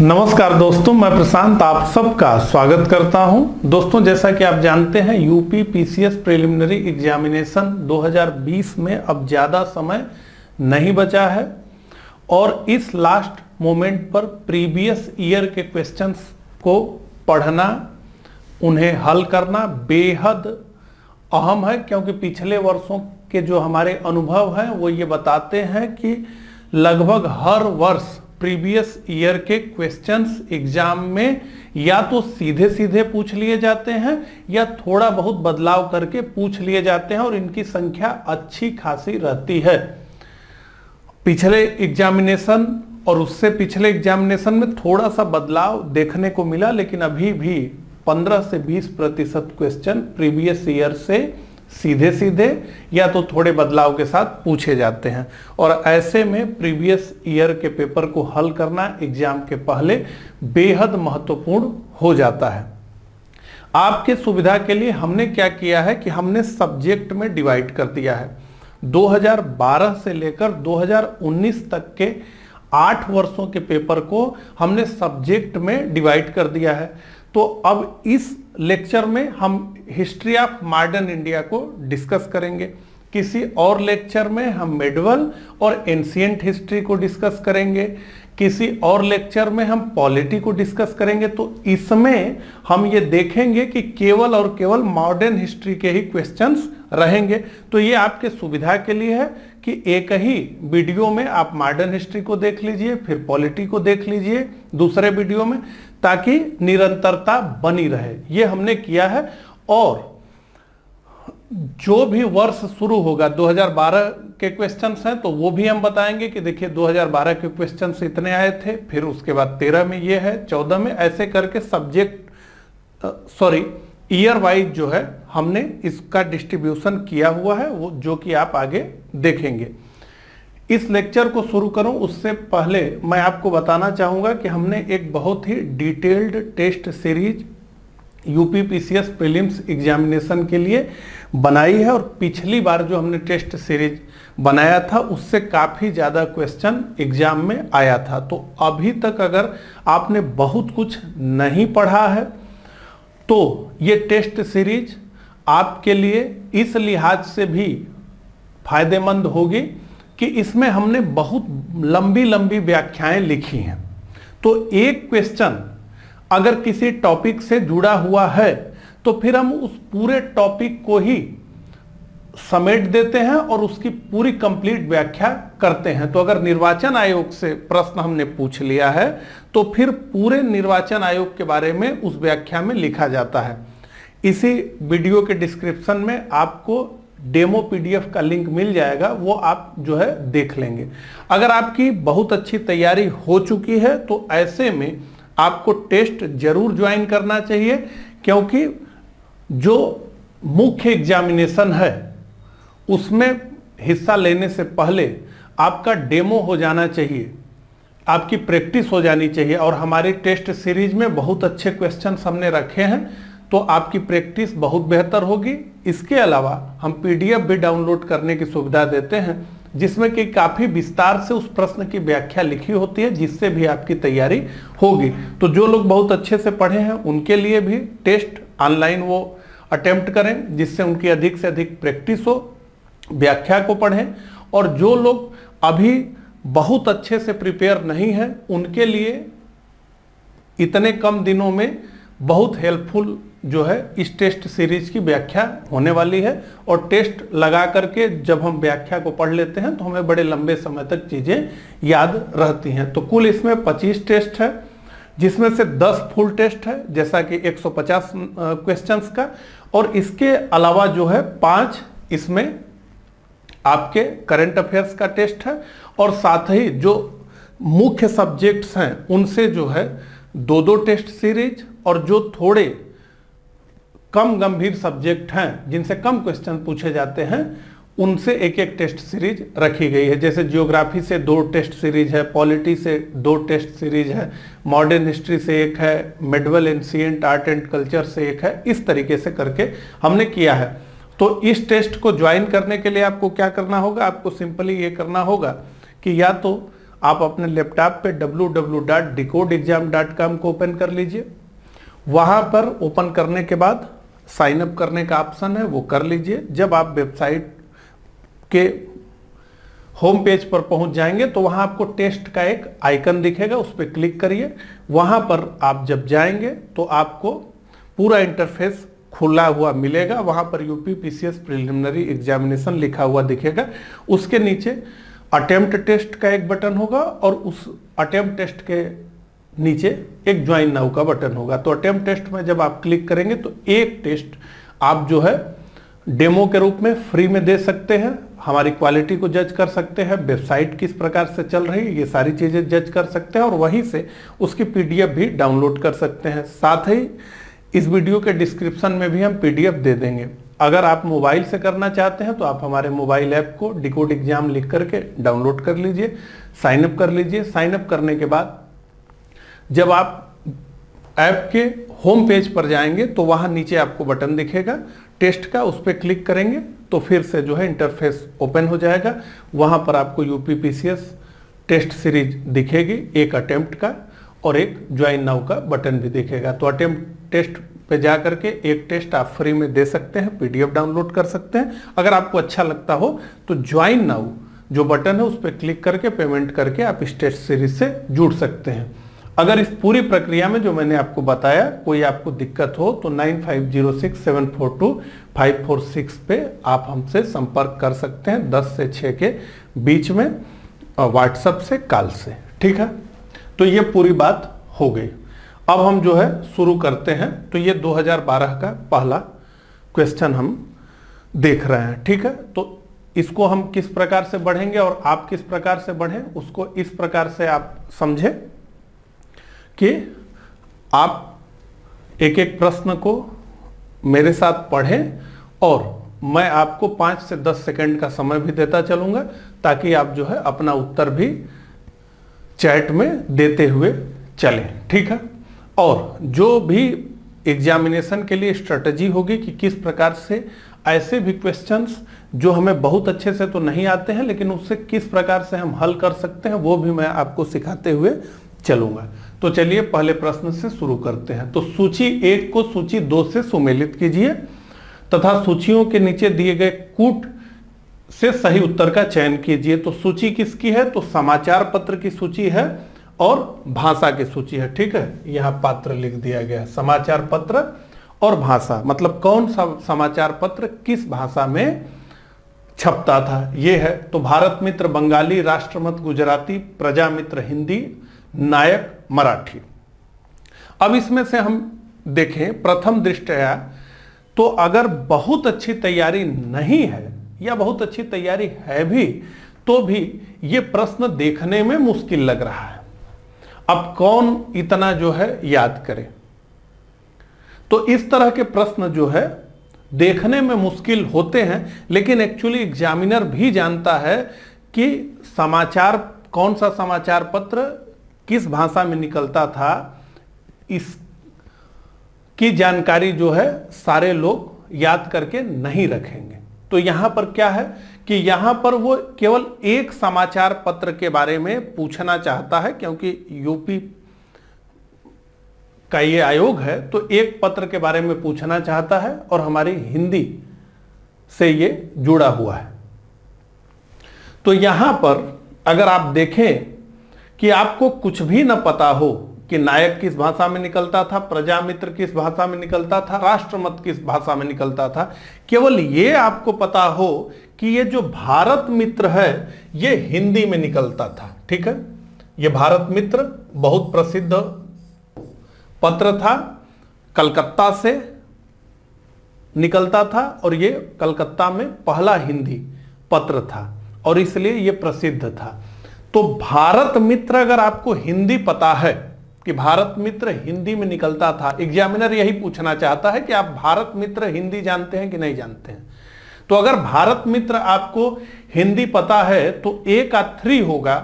नमस्कार दोस्तों, मैं प्रशांत आप सबका स्वागत करता हूँ। दोस्तों, जैसा कि आप जानते हैं, यूपी पीसीएस प्रिलिमिनरी एग्जामिनेशन 2020 में अब ज़्यादा समय नहीं बचा है और इस लास्ट मोमेंट पर प्रीवियस ईयर के क्वेश्चंस को पढ़ना, उन्हें हल करना बेहद अहम है, क्योंकि पिछले वर्षों के जो हमारे अनुभव हैं, वो ये बताते हैं कि लगभग हर वर्ष प्रीवियस ईयर के क्वेश्चंस एग्ज़ाम में या तो सीधे सीधे पूछ लिए जाते हैं या थोड़ा बहुत बदलाव करके पूछ लिए जाते हैं और इनकी संख्या अच्छी खासी रहती है। पिछले एग्जामिनेशन और उससे पिछले एग्जामिनेशन में थोड़ा सा बदलाव देखने को मिला, लेकिन अभी भी 15 से 20 प्रतिशत क्वेश्चन प्रीवियस ईयर से सीधे सीधे या तो थोड़े बदलाव के साथ पूछे जाते हैं। और ऐसे में प्रीवियस ईयर के पेपर को हल करना एग्ज़ाम के पहले बेहद महत्वपूर्ण हो जाता है। आपके सुविधा के लिए हमने क्या किया है कि हमने सब्जेक्ट में डिवाइड कर दिया है। 2012 से लेकर 2019 तक के आठ वर्षों के पेपर को हमने सब्जेक्ट में डिवाइड कर दिया है। तो अब इस लेक्चर में हम हिस्ट्री ऑफ़ मॉडर्न इंडिया को डिस्कस करेंगे। किसी और लेक्चर में हम मेडवल और एंशियंट हिस्ट्री को डिस्कस करेंगे। किसी और लेक्चर में हम पॉलिटी को डिस्कस करेंगे। तो इसमें हम ये देखेंगे कि केवल और केवल मॉडर्न हिस्ट्री के ही क्वेश्चंस रहेंगे। तो ये आपके सुविधा के लिए है कि एक ही वीडियो में आप मॉडर्न हिस्ट्री को देख लीजिए, फिर पॉलिटी को देख लीजिए, दूसरे वीडियो में। ताकि निरंतरता बनी रहे। ये हमने किया है और जो भी वर्ष शुरू होगा 2012 के क्वेश्चंस हैं तो वो भी हम बताएँगे कि देखिए 2012 के क्वेश्चंस इतने आए थे, फिर उसके बाद 13 में ये है 14 में, ऐसे करके सब्जेक्ट सॉरी ईयर वाइज जो है, हमने इसका डिस्ट्रीब्यूशन किया हुआ है, वो जो कि आप आगे देखेंगे। इस लेक्चर को शुरू करूँ, उससे पहले मैं आपको बताना चाहूँगा कि हमने एक बहुत ही detailed test series UP PCS prelims examination के लिए बनाई है और पिछली बार जो हमने टेस्ट सीरीज़ बनाया था, उससे काफ़ी ज़्यादा क्वेश्चन एग्ज़ाम में आया था। तो अभी तक अगर आपने बहुत कुछ नहीं पढ़ा है तो ये टेस्ट सीरीज़ आपके लिए इस लिहाज से भी फ़ायदेमंद होगी कि इसमें हमने बहुत लंबी लंबी व्याख्याएँ लिखी हैं। तो एक क्वेश्चन अगर किसी टॉपिक से जुड़ा हुआ है तो फिर हम उस पूरे टॉपिक को ही समेट देते हैं और उसकी पूरी कंप्लीट व्याख्या करते हैं। तो अगर निर्वाचन आयोग से प्रश्न हमने पूछ लिया है तो फिर पूरे निर्वाचन आयोग के बारे में उस व्याख्या में लिखा जाता है। इसी वीडियो के डिस्क्रिप्शन में आपको डेमो पीडीएफ का लिंक मिल जाएगा, वो आप जो है देख लेंगे। अगर आपकी बहुत अच्छी तैयारी हो चुकी है तो ऐसे में आपको टेस्ट ज़रूर ज्वाइन करना चाहिए, क्योंकि जो मुख्य एग्जामिनेशन है, उसमें हिस्सा लेने से पहले आपका डेमो हो जाना चाहिए, आपकी प्रैक्टिस हो जानी चाहिए, और हमारी टेस्ट सीरीज़ में बहुत अच्छे क्वेश्चन हमने रखे हैं तो आपकी प्रैक्टिस बहुत बेहतर होगी। इसके अलावा हम पीडीएफ भी डाउनलोड करने की सुविधा देते हैं, जिसमें कि काफ़ी विस्तार से उस प्रश्न की व्याख्या लिखी होती है, जिससे भी आपकी तैयारी होगी। तो जो लोग बहुत अच्छे से पढ़े हैं, उनके लिए भी टेस्ट ऑनलाइन वो अटेम्प्ट करें, जिससे उनकी अधिक से अधिक प्रैक्टिस हो, व्याख्या को पढ़ें। और जो लोग अभी बहुत अच्छे से प्रिपेयर नहीं है, उनके लिए इतने कम दिनों में बहुत हेल्पफुल जो है, इस टेस्ट सीरीज़ की व्याख्या होने वाली है। और टेस्ट लगा करके जब हम व्याख्या को पढ़ लेते हैं तो हमें बड़े लंबे समय तक चीज़ें याद रहती हैं। तो कुल इसमें 25 टेस्ट है, जिसमें से 10 फुल टेस्ट है, जैसा कि 150 क्वेश्चंस का। और इसके अलावा जो है, पाँच इसमें आपके करंट अफेयर्स का टेस्ट है। और साथ ही जो मुख्य सब्जेक्ट्स हैं, उनसे जो है दो दो टेस्ट सीरीज़ और जो थोड़े कम गंभीर सब्जेक्ट हैं, जिनसे कम क्वेश्चन पूछे जाते हैं, उनसे एक एक टेस्ट सीरीज़ रखी गई है। जैसे जियोग्राफी से दो टेस्ट सीरीज़ है पॉलिटी से दो टेस्ट सीरीज़ है मॉडर्न हिस्ट्री से एक है medieval ancient art and culture से एक है, इस तरीके से करके हमने किया है। तो इस टेस्ट को ज्वाइन करने के लिए आपको क्या करना होगा? आपको सिंपली ये करना होगा कि या तो आप अपने लैपटॉप पे www.decodexam.com को ओपन कर लीजिए। वहाँ पर ओपन करने के बाद साइन अप करने का ऑप्शन है, वो कर लीजिए। जब आप वेबसाइट के होम पेज पर पहुँच जाएँगे तो वहाँ आपको टेस्ट का एक आइकन दिखेगा, उस पर क्लिक करिए। वहाँ पर आप जब जाएँगे तो आपको पूरा इंटरफेस खुला हुआ मिलेगा। वहाँ पर यूपी पीसीएस प्रिलिमिनरी एग्जामिनेशन लिखा हुआ दिखेगा। उसके नीचे अटेम्प्ट टेस्ट का एक बटन होगा और उस अटेम्प्ट टेस्ट के नीचे एक ज्वाइन नाउ का बटन होगा। तो अटेम्प्ट टेस्ट में जब आप क्लिक करेंगे तो एक टेस्ट आप जो है डेमो के रूप में फ्री में दे सकते हैं। हमारी क्वालिटी को जज कर सकते हैं। वेबसाइट किस प्रकार से चल रही है, ये सारी चीज़ें जज कर सकते हैं और वहीं से उसकी पीडीएफ भी डाउनलोड कर सकते हैं। साथ ही इस वीडियो के डिस्क्रिप्शन में भी हम पीडीएफ दे देंगे। अगर आप मोबाइल से करना चाहते हैं तो आप हमारे मोबाइल ऐप को डिकोड एग्ज़ाम लिख करके डाउनलोड कर लीजिए साइन अप कर लीजिए। साइन अप करने के बाद जब आप ऐप के होम पेज पर जाएँगे तो वहाँ नीचे आपको बटन दिखेगा, टेस्ट का, उस पर क्लिक करेंगे तो फिर से जो है इंटरफेस ओपन हो जाएगा। वहाँ पर आपको यूपी पीसीएस टेस्ट सीरीज़ दिखेगी, एक अटेम्प्ट का और एक ज्वाइन नाउ का बटन भी दिखेगा। तो अटेम्प्ट टेस्ट पे जा करके एक टेस्ट आप फ्री में दे सकते हैं, पीडीएफ डाउनलोड कर सकते हैं। अगर आपको अच्छा लगता हो तो ज्वाइन नाउ जो बटन है उस पर क्लिक करके पेमेंट करके आप इस टेस्ट सीरीज़ से जुड़ सकते हैं। अगर इस पूरी प्रक्रिया में जो मैंने आपको बताया, कोई आपको दिक्कत हो तो nine five zero six seven four two five four six पे आप हमसे संपर्क कर सकते हैं दस से छः के बीच में व्हाट्सएप से, कॉल से। ठीक है? तो ये पूरी बात हो गई। अब हम जो है, शुरू करते हैं। तो ये 2012 का पहला क्वेश्चन हम देख रहे हैं। ठीक है? तो इसको हम किस प्रकार से बढ़ेंगे और आप किस प्रकार से बढ़ें, उसको इस प्रकार से आप समझें। कि आप एक एक प्रश्न को मेरे साथ पढ़ें और मैं आपको पाँच से दस सेकंड का समय भी देता चलूँगा ताकि आप जो है अपना उत्तर भी चैट में देते हुए चलें, ठीक है? और जो भी एग्जामिनेशन के लिए स्ट्रेटजी होगी कि किस प्रकार से ऐसे भी क्वेश्चंस जो हमें बहुत अच्छे से तो नहीं आते हैं, लेकिन उससे किस प्रकार से हम हल कर सकते हैं, वो भी मैं आपको सिखाते हुए चलूँगा। तो चलिए पहले प्रश्न से शुरू करते हैं। तो सूची एक को सूची दो से सुमेलित कीजिए तथा सूचियों के नीचे दिए गए कूट से सही उत्तर का चयन कीजिए। तो सूची किसकी है? तो समाचार पत्र की सूची है और भाषा की सूची है। ठीक है? यहाँ पात्र लिख दिया गया है। समाचार पत्र और भाषा। मतलब कौन सा समाचार पत्र किस भाषा में छपता था? यह है तो भारत मित्र बंगाली राष्ट्रमत गुजराती प्रजा मित्र हिंदी नायक मराठी। अब इसमें से हम देखें, प्रथम दृष्टया तो अगर बहुत अच्छी तैयारी नहीं है, या बहुत अच्छी तैयारी है भी तो भी ये प्रश्न देखने में मुश्किल लग रहा है। अब कौन इतना जो है याद करे? तो इस तरह के प्रश्न जो है देखने में मुश्किल होते हैं, लेकिन एक्चुअली एग्जामिनर भी जानता है कि समाचार, कौन सा समाचार पत्र किस भाषा में निकलता था, इस की जानकारी जो है सारे लोग याद करके नहीं रखेंगे। तो यहाँ पर क्या है कि यहाँ पर वो केवल एक समाचार पत्र के बारे में पूछना चाहता है, क्योंकि यूपी का ये आयोग है तो एक पत्र के बारे में पूछना चाहता है और हमारी हिंदी से ये जुड़ा हुआ है। तो यहाँ पर अगर आप देखें कि आपको कुछ भी न पता हो कि नायक किस भाषा में निकलता था प्रजा मित्र किस भाषा में निकलता था, राष्ट्रमत किस भाषा में निकलता था, केवल ये आपको पता हो कि ये जो भारत मित्र है, ये हिंदी में निकलता था, ठीक है? ये भारत मित्र बहुत प्रसिद्ध पत्र था, कलकत्ता से निकलता था और ये कलकत्ता में पहला हिंदी पत्र था और इसलिए ये प्रसिद्ध था। तो भारत मित्र अगर आपको हिंदी पता है कि भारत मित्र हिंदी में निकलता था एग्जामिनर यही पूछना चाहता है कि आप भारत मित्र हिंदी जानते हैं कि नहीं जानते हैं? तो अगर भारत मित्र आपको हिंदी पता है तो ए का थ्री होगा,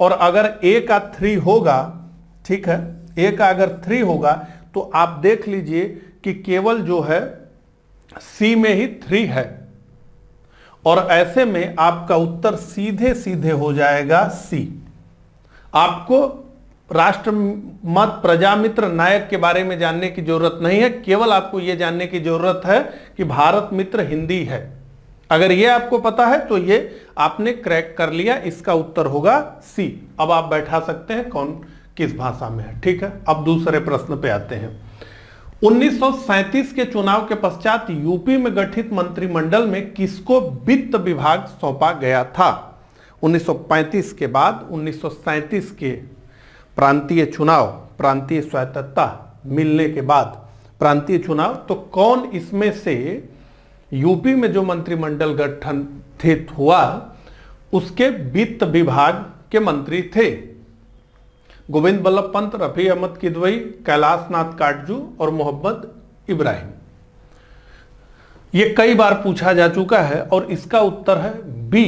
और अगर ए का थ्री होगा, ठीक है ए का अगर थ्री होगा तो आप देख लीजिए कि केवल जो है सी में ही थ्री है। और ऐसे में आपका उत्तर सीधे सीधे हो जाएगा सी। आपको राष्ट्र मत, प्रजामित्र, नायक के बारे में जानने की ज़रूरत नहीं है, केवल आपको यह जानने की ज़रूरत है कि भारत मित्र हिंदी है। अगर यह आपको पता है तो ये आपने क्रैक कर लिया, इसका उत्तर होगा सी। अब आप बैठा सकते हैं कौन किस भाषा में है, ठीक है? अब दूसरे प्रश्न पे आते हैं। 1937 के चुनाव के पश्चात यूपी में गठित मंत्रिमंडल में किसको वित्त विभाग सौंपा गया था? 1935 के बाद 1937 के प्रांतीय चुनाव, प्रांतीय स्वायत्तता मिलने के बाद प्रांतीय चुनाव तो कौन इसमें से यूपी में जो मंत्रिमंडल गठित हुआ, उसके वित्त विभाग के मंत्री थे? गोविंद बल्लभ पंत, रफी अहमद किदवई कैलाश नाथ काटजू और मोहम्मद इब्राहिम। ये कई बार पूछा जा चुका है और इसका उत्तर है बी,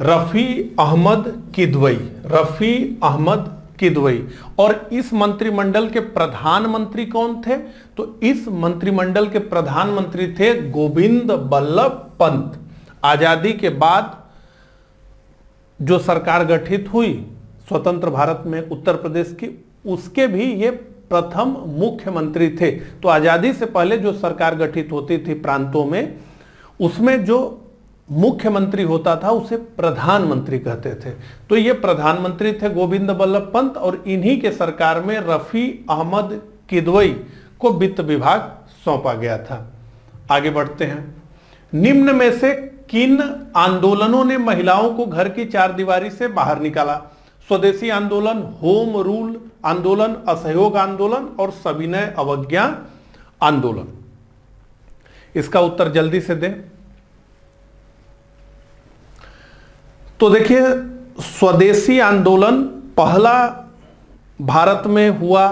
रफी अहमद किदवई, रफी अहमद किदवई। और इस मंत्रिमंडल के प्रधानमंत्री कौन थे? तो इस मंत्रिमंडल के प्रधानमंत्री थे गोविंद बल्लभ पंत। आज़ादी के बाद जो सरकार गठित हुई स्वतंत्र भारत में उत्तर प्रदेश की, उसके भी ये प्रथम मुख्यमंत्री थे। तो आज़ादी से पहले जो सरकार गठित होती थी प्रांतों में, उसमें जो मुख्यमंत्री होता था, उसे प्रधानमंत्री कहते थे। तो ये प्रधानमंत्री थे गोविंद बल्लभ पंत और इन्हीं के सरकार में रफी अहमद किदवई को वित्त विभाग सौंपा गया था। आगे बढ़ते हैं। निम्न में से किन आंदोलनों ने महिलाओं को घर की चार दीवारी से बाहर निकाला? स्वदेशी आंदोलन, होम रूल आंदोलन, असहयोग आंदोलन और सविनय अवज्ञा आंदोलन। इसका उत्तर जल्दी से दें। तो देखिए, स्वदेशी आंदोलन पहला भारत में हुआ,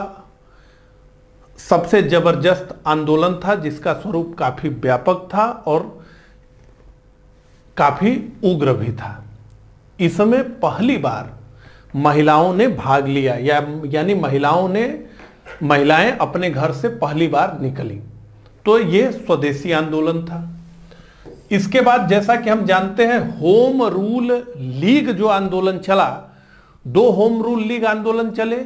सबसे ज़बरदस्त आंदोलन था, जिसका स्वरूप काफ़ी व्यापक था और काफ़ी उग्र भी था। इसमें पहली बार महिलाओं ने भाग लिया, या यानी महिलाओं ने, महिलाएँ अपने घर से पहली बार निकली। तो ये स्वदेशी आंदोलन था। इसके बाद जैसा कि हम जानते हैं, होम रूल लीग जो आंदोलन चला, दो होम रूल लीग आंदोलन चले।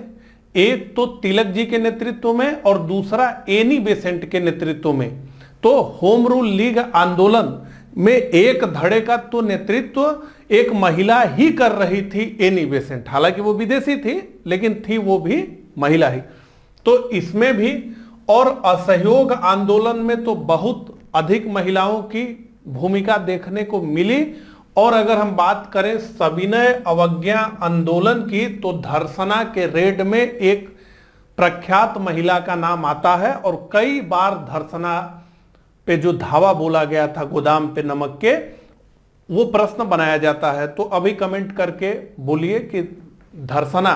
एक तो तिलक जी के नेतृत्व में और दूसरा एनी बेसेंट के नेतृत्व में। तो होम रूल लीग आंदोलन में एक धड़े का तो नेतृत्व एक महिला ही कर रही थी एनी बेसेंट हालाँकि वो विदेशी थी, लेकिन थी वो भी महिला ही। तो इसमें भी और असहयोग आंदोलन में तो बहुत अधिक महिलाओं की भूमिका देखने को मिली। और अगर हम बात करें सविनय अवज्ञा आंदोलन की तो धर्सना के रेड में एक प्रख्यात महिला का नाम आता है। और कई बार धर्सना पे जो धावा बोला गया था, गोदाम पे नमक के, वो प्रश्न बनाया जाता है। तो अभी कमेंट करके बोलिए कि धर्सना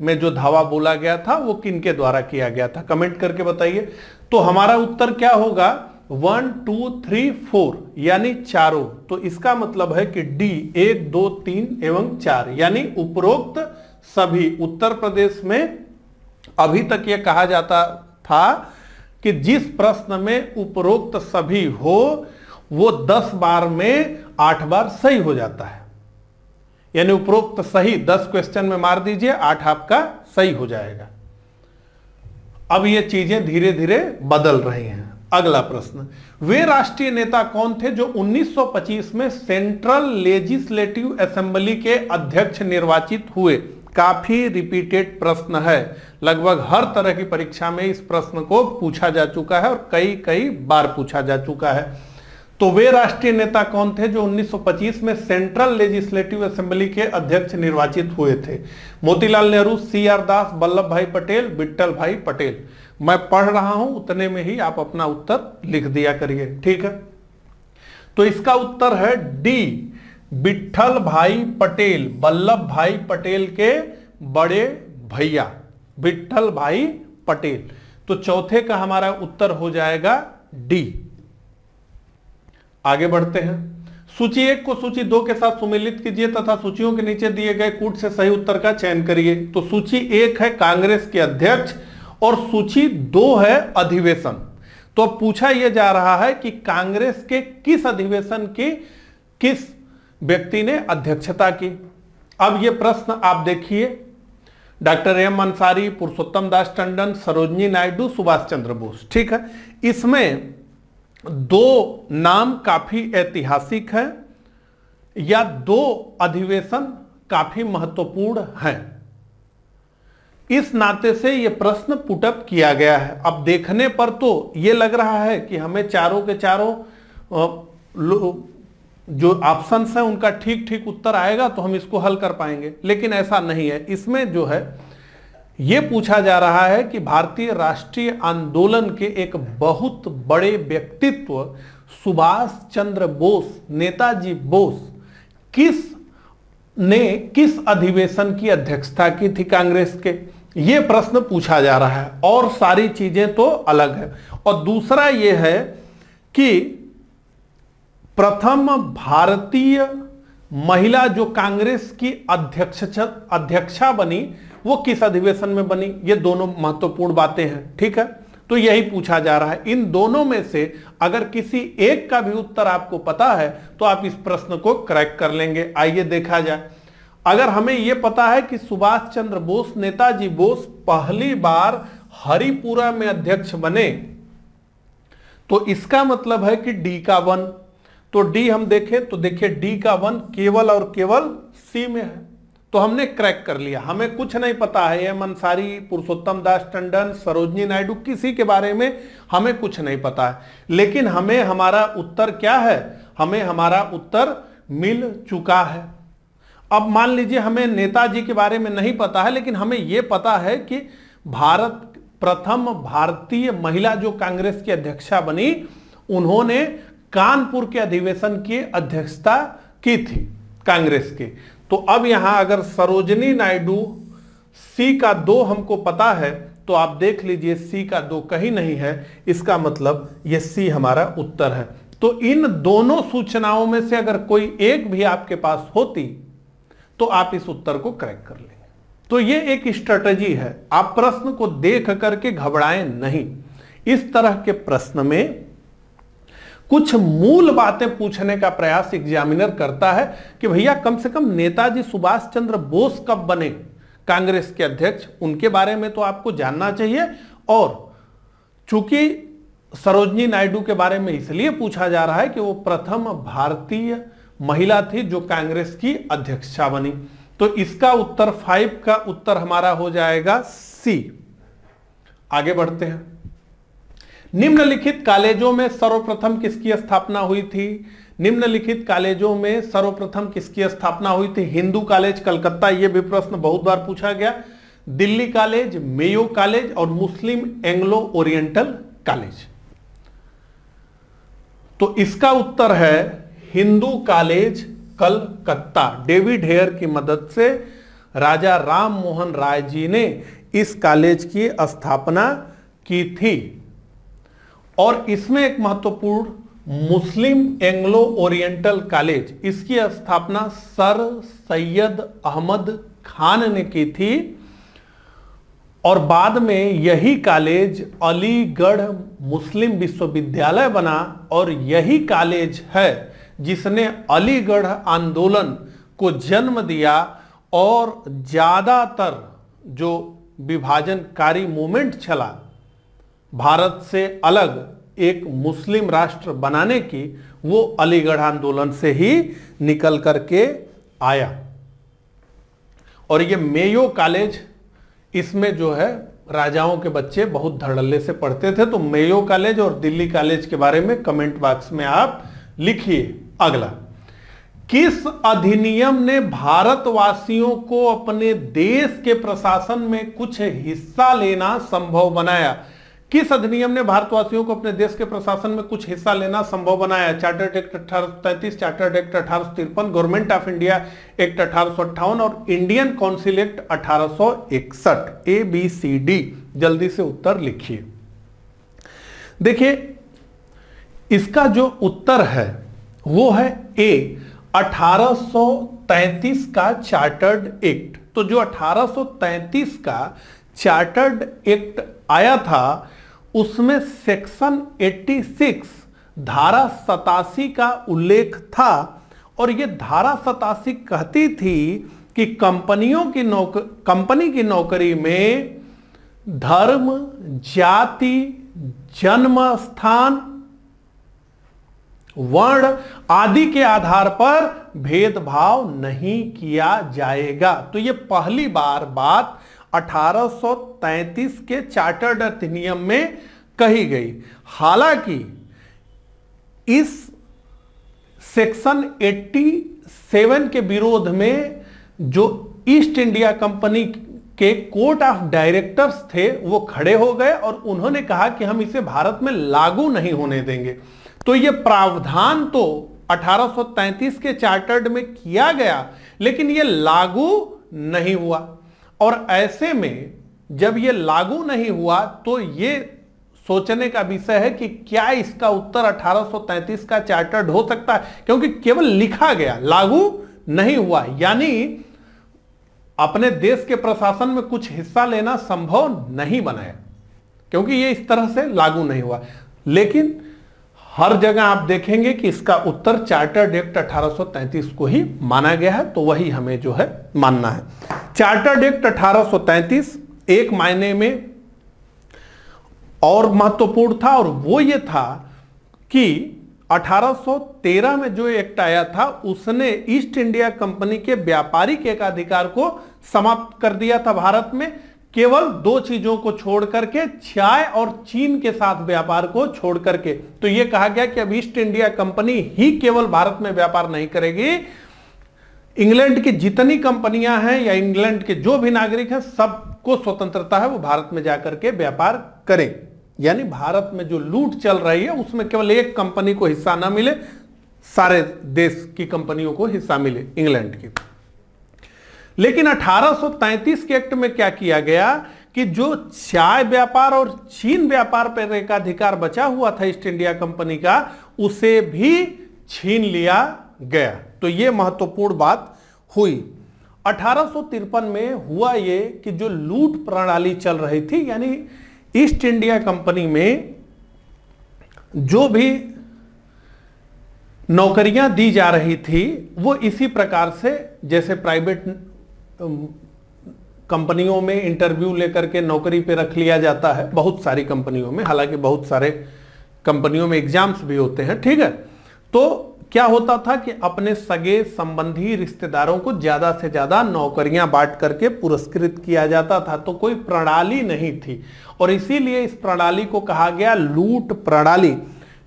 में जो धावा बोला गया था, वो किन के द्वारा किया गया था? कमेंट करके बताइए। तो हमारा उत्तर क्या होगा? वन टू थ्री फोर यानी चारों। तो इसका मतलब है कि डी एक, दो, तीन एवं चार, यानी उपरोक्त सभी। उत्तर प्रदेश में अभी तक यह कहा जाता था कि जिस प्रश्न में उपरोक्त सभी हो, वो दस बार में आठ बार सही हो जाता है। यानी उपरोक्त सही दस क्वेश्चन में मार दीजिए, आठ आपका सही हो जाएगा। अब ये चीज़ें धीरे धीरे बदल रही हैं। अगला प्रश्न, वे राष्ट्रीय नेता कौन थे जो 1925 में सेंट्रल लेजिस्लेटिव असेंबली के अध्यक्ष निर्वाचित हुए? काफ़ी रिपीटेड प्रश्न है। लगभग हर तरह की परीक्षा में इस प्रश्न को पूछा जा चुका है और कई कई बार पूछा जा चुका है। तो वे राष्ट्रीय नेता कौन थे जो 1925 में सेंट्रल लेजिस्लेटिव असेंबली के अध्यक्ष निर्वाचित हुए थे? मोतीलाल नेहरू सी आर दास वल्लभ भाई पटेल, बिट्टल भाई पटेल। मैं पढ़ रहा हूँ, उतने में ही आप अपना उत्तर लिख दिया करिए। ठीक है? तो इसका उत्तर है डी बिट्ठल भाई पटेल वल्लभ भाई पटेल के बड़े भैया। बिट्ठल भाई पटेल। तो चौथे का हमारा उत्तर हो जाएगा डी। आगे बढ़ते हैं। सूची एक को सूची दो के साथ सुमिलित कीजिए तथा सूचियों के नीचे दिए गए कूट से सही उत्तर का चयन करिए। तो सूची एक है कांग्रेस के अध्यक्ष और सूची दो है अधिवेशन। तो पूछा यह जा रहा है कि कांग्रेस के किस अधिवेशन की किस व्यक्ति ने अध्यक्षता की। अब ये प्रश्न आप देखिए। डॉक्टर एम अंसारी, पुरुषोत्तम दास टंडन, सरोजनी नायडू, सुभाष चंद्र बोस, ठीक है? इसमें दो नाम काफ़ी ऐतिहासिक है या दो अधिवेशन काफ़ी महत्वपूर्ण हैं। इस नाते से यह प्रश्न पुटअप किया गया है। अब देखने पर तो यह लग रहा है कि हमें चारों के चारों जो ऑप्शन है, उनका ठीक ठीक उत्तर आएगा तो हम इसको हल कर पाएँगे। लेकिन ऐसा नहीं है। इसमें जो है यह पूछा जा रहा है कि भारतीय राष्ट्रीय आंदोलन के एक बहुत बड़े व्यक्तित्व सुभाष चंद्र बोस, नेताजी बोस, किस ने किस अधिवेशन की अध्यक्षता की थी कांग्रेस के? ये प्रश्न पूछा जा रहा है। और सारी चीज़ें तो अलग है। और दूसरा यह है कि प्रथम भारतीय महिला जो कांग्रेस की अध्यक्ष अध्यक्षा बनी, वो किस अधिवेशन में बनी? ये दोनों महत्वपूर्ण बातें हैं, ठीक है? तो यही पूछा जा रहा है। इन दोनों में से अगर किसी एक का भी उत्तर आपको पता है तो आप इस प्रश्न को क्रैक कर लेंगे। आइए देखा जाए। अगर हमें यह पता है कि सुभाष चंद्र बोस, नेताजी बोस पहली बार हरिपुरा में अध्यक्ष बने तो इसका मतलब है कि डी का वन तो डी हम देखें तो देखिए डी का वन केवल और केवल सी में है। तो हमने क्रैक कर लिया। हमें कुछ नहीं पता है एम अंसारी पुरुषोत्तम दास, टंडन, सरोजनी नायडू, किसी के बारे में हमें कुछ नहीं पता है। लेकिन हमें हमारा उत्तर क्या है? हमें हमारा उत्तर मिल चुका है। अब मान लीजिए हमें नेताजी के बारे में नहीं पता है, लेकिन हमें यह पता है कि भारत, प्रथम भारतीय महिला जो कांग्रेस की अध्यक्षा बनी, उन्होंने कानपुर के अधिवेशन की अध्यक्षता की थी कांग्रेस के। तो अब यहाँ अगर सरोजनी नायडू सी का दो हमको पता है तो आप देख लीजिए सी का दो कहीं नहीं है। इसका मतलब ये सी हमारा उत्तर है। तो इन दोनों सूचनाओं में से अगर कोई एक भी आपके पास होती तो आप इस उत्तर को करेक्ट कर लेंगे। तो ये एक स्ट्रेटजी है। आप प्रश्न को देख करके घबराएँ नहीं। इस तरह के प्रश्न में कुछ मूल बातें पूछने का प्रयास एग्जामिनर करता है कि भैया, कम से कम नेताजी सुभाष चंद्र बोस कब बने? कांग्रेस के अध्यक्ष, उनके बारे में तो आपको जानना चाहिए। और चूँकि सरोजनी नायडू के बारे में इसलिए पूछा जा रहा है कि वो प्रथम भारतीय महिला थी जो कांग्रेस की अध्यक्षा बनी। तो इसका उत्तर फाइव का उत्तर हमारा हो जाएगा सी आगे बढ़ते हैं। निम्नलिखित कॉलेजों में सर्वप्रथम किसकी स्थापना हुई थी? निम्नलिखित कॉलेजों में सर्वप्रथम किसकी स्थापना हुई थी? हिंदू कॉलेज, कलकत्ता यह भी प्रश्न बहुत बार पूछा गया। दिल्ली कॉलेज, मेयो कॉलेज और मुस्लिम एंग्लो ओरिएंटल कॉलेज। तो इसका उत्तर है Hindu College, Calcutta. David Hare की मदद से राजा राम मोहन राय जी ने इस कॉलेज की स्थापना की थी। और इसमें एक महत्वपूर्ण मुस्लिम एंग्लो ओरिएंटल कॉलेज, इसकी स्थापना सर सैयद अहमद खान ने की थी। और बाद में यही कॉलेज अलीगढ़ मुस्लिम विश्वविद्यालय बना और यही कॉलेज है जिसने अलीगढ़ आंदोलन को जन्म दिया और ज़्यादातर जो विभाजनकारी मूवमेंट चला भारत से अलग एक मुस्लिम राष्ट्र बनाने की वो अलीगढ़ आंदोलन से ही निकल करके आया। और ये मेयो कॉलेज, इसमें जो है, राजाओं के बच्चे बहुत धड़ल्ले से पढ़ते थे तो मेयो कॉलेज और दिल्ली कॉलेज के बारे में कमेंट बॉक्स में आप लिखिए अगला। किस अधिनियम ने भारतवासियों को अपने देश के प्रशासन में कुछ हिस्सा लेना संभव बनाया? किस अधिनियम ने भारतवासियों को अपने देश के प्रशासन में कुछ हिस्सा लेना संभव बनाया? चार्टर्ड एक्ट अठारह चार्टर्ड एक्ट अठारह सौ तिरपन गवर्नमेंट ऑफ़ इंडिया एक्ट अठारह और इंडियन काउंसिल एक्ट अठारह ए बी सी डी जल्दी से उत्तर लिखिए। देखिए, इसका जो उत्तर है, वो है ए 1833 का चार्टर्ड एक्ट तो जो 1833 का चार्टर्ड एक्ट आया था उसमें सेक्शन 86 धारा सतासी का उल्लेख था और यह धारा सतासी कहती थी कि कंपनियों की नौकर कंपनी की नौकरी में धर्म, जाति जन्म स्थान वर्ण आदि के आधार पर भेदभाव नहीं किया जाएगा। तो यह पहली बार बात 1833 के चार्टर्ड अधिनियम में कही गई। हालाँकि, इस सेक्शन 87 के विरोध में जो ईस्ट इंडिया कंपनी के कोर्ट ऑफ़ डायरेक्टर्स थे, वो खड़े हो गए और उन्होंने कहा कि हम इसे भारत में लागू नहीं होने देंगे। तो ये प्रावधान तो 1833 के चार्टर्ड में किया गया, लेकिन ये लागू नहीं हुआ। और ऐसे में जब ये लागू नहीं हुआ तो ये सोचने का विषय है कि क्या इसका उत्तर 1833 का चार्टर्ड हो सकता है? क्योंकि केवल लिखा गया, लागू नहीं हुआ। यानी अपने देश के प्रशासन में कुछ हिस्सा लेना संभव नहीं बनाया क्योंकि ये इस तरह से लागू नहीं हुआ। लेकिन हर जगह आप देखेंगे कि इसका उत्तर चार्टर्ड एक्ट 1833 को ही माना गया है तो वही हमें जो है मानना है। चार्टर्ड एक्ट 1833 एक मायने में और महत्वपूर्ण था और वो ये था कि 1813 में जो एक्ट आया था, उसने ईस्ट इंडिया कंपनी के व्यापारिक एकाधिकार को समाप्त कर दिया था भारत में। केवल दो चीज़ों को छोड़ करके, चाय और चीन के साथ व्यापार को छोड़ करके। तो यह कहा गया कि अब ईस्ट इंडिया कंपनी ही केवल भारत में व्यापार नहीं करेगी। इंग्लैंड की जितनी कंपनियाँ हैं या इंग्लैंड के जो भी नागरिक हैं, सबको स्वतंत्रता है, वो भारत में जाकर के व्यापार करें। यानी भारत में जो लूट चल रही है, उसमें केवल एक कंपनी को हिस्सा ना मिले, सारे देश की कंपनियों को हिस्सा मिले, इंग्लैंड की। लेकिन 1833 के एक्ट में क्या किया गया कि जो चाय व्यापार और चीन व्यापार पर एकाधिकार बचा हुआ था ईस्ट इंडिया कंपनी का, उसे भी छीन लिया गया। तो यह महत्वपूर्ण बात हुई। अठारह में हुआ यह कि जो लूट प्रणाली चल रही थी, यानी ईस्ट इंडिया कंपनी में जो भी नौकरियाँ दी जा रही थी, वो इसी प्रकार से, जैसे प्राइवेट कंपनियों में इंटरव्यू लेकर के नौकरी पे रख लिया जाता है। बहुत सारी कंपनियों में, हालाँकि बहुत सारे कंपनियों में एग्ज़ाम्स भी होते हैं, ठीक है? तो क्या होता था कि अपने सगे संबंधी रिश्तेदारों को ज़्यादा से ज़्यादा नौकरियाँ बांट करके पुरस्कृत किया जाता था तो कोई प्रणाली नहीं थी। और इसीलिए इस प्रणाली को कहा गया लूट प्रणाली।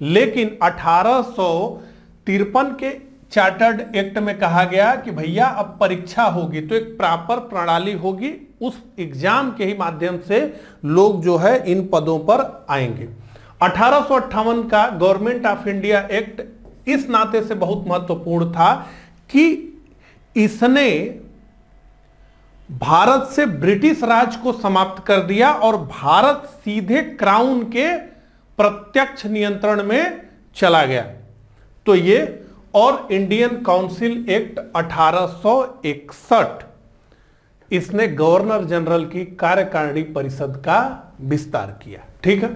लेकिन अठारह सौ तिरपन के चार्टर्ड एक्ट में कहा गया कि भैया, अब परीक्षा होगी तो एक प्रॉपर प्रणाली होगी, उस एग्ज़ाम के ही माध्यम से लोग जो है इन पदों पर आएँगे। अठारह का गवर्नमेंट ऑफ़ इंडिया एक्ट इस नाते से बहुत महत्वपूर्ण था कि इसने भारत से ब्रिटिश राज को समाप्त कर दिया और भारत सीधे क्राउन के प्रत्यक्ष नियंत्रण में चला गया। तो ये और इंडियन काउंसिल एक्ट 1861 इसने गवर्नर जनरल की कार्यकारिणी परिषद का विस्तार किया। ठीक है?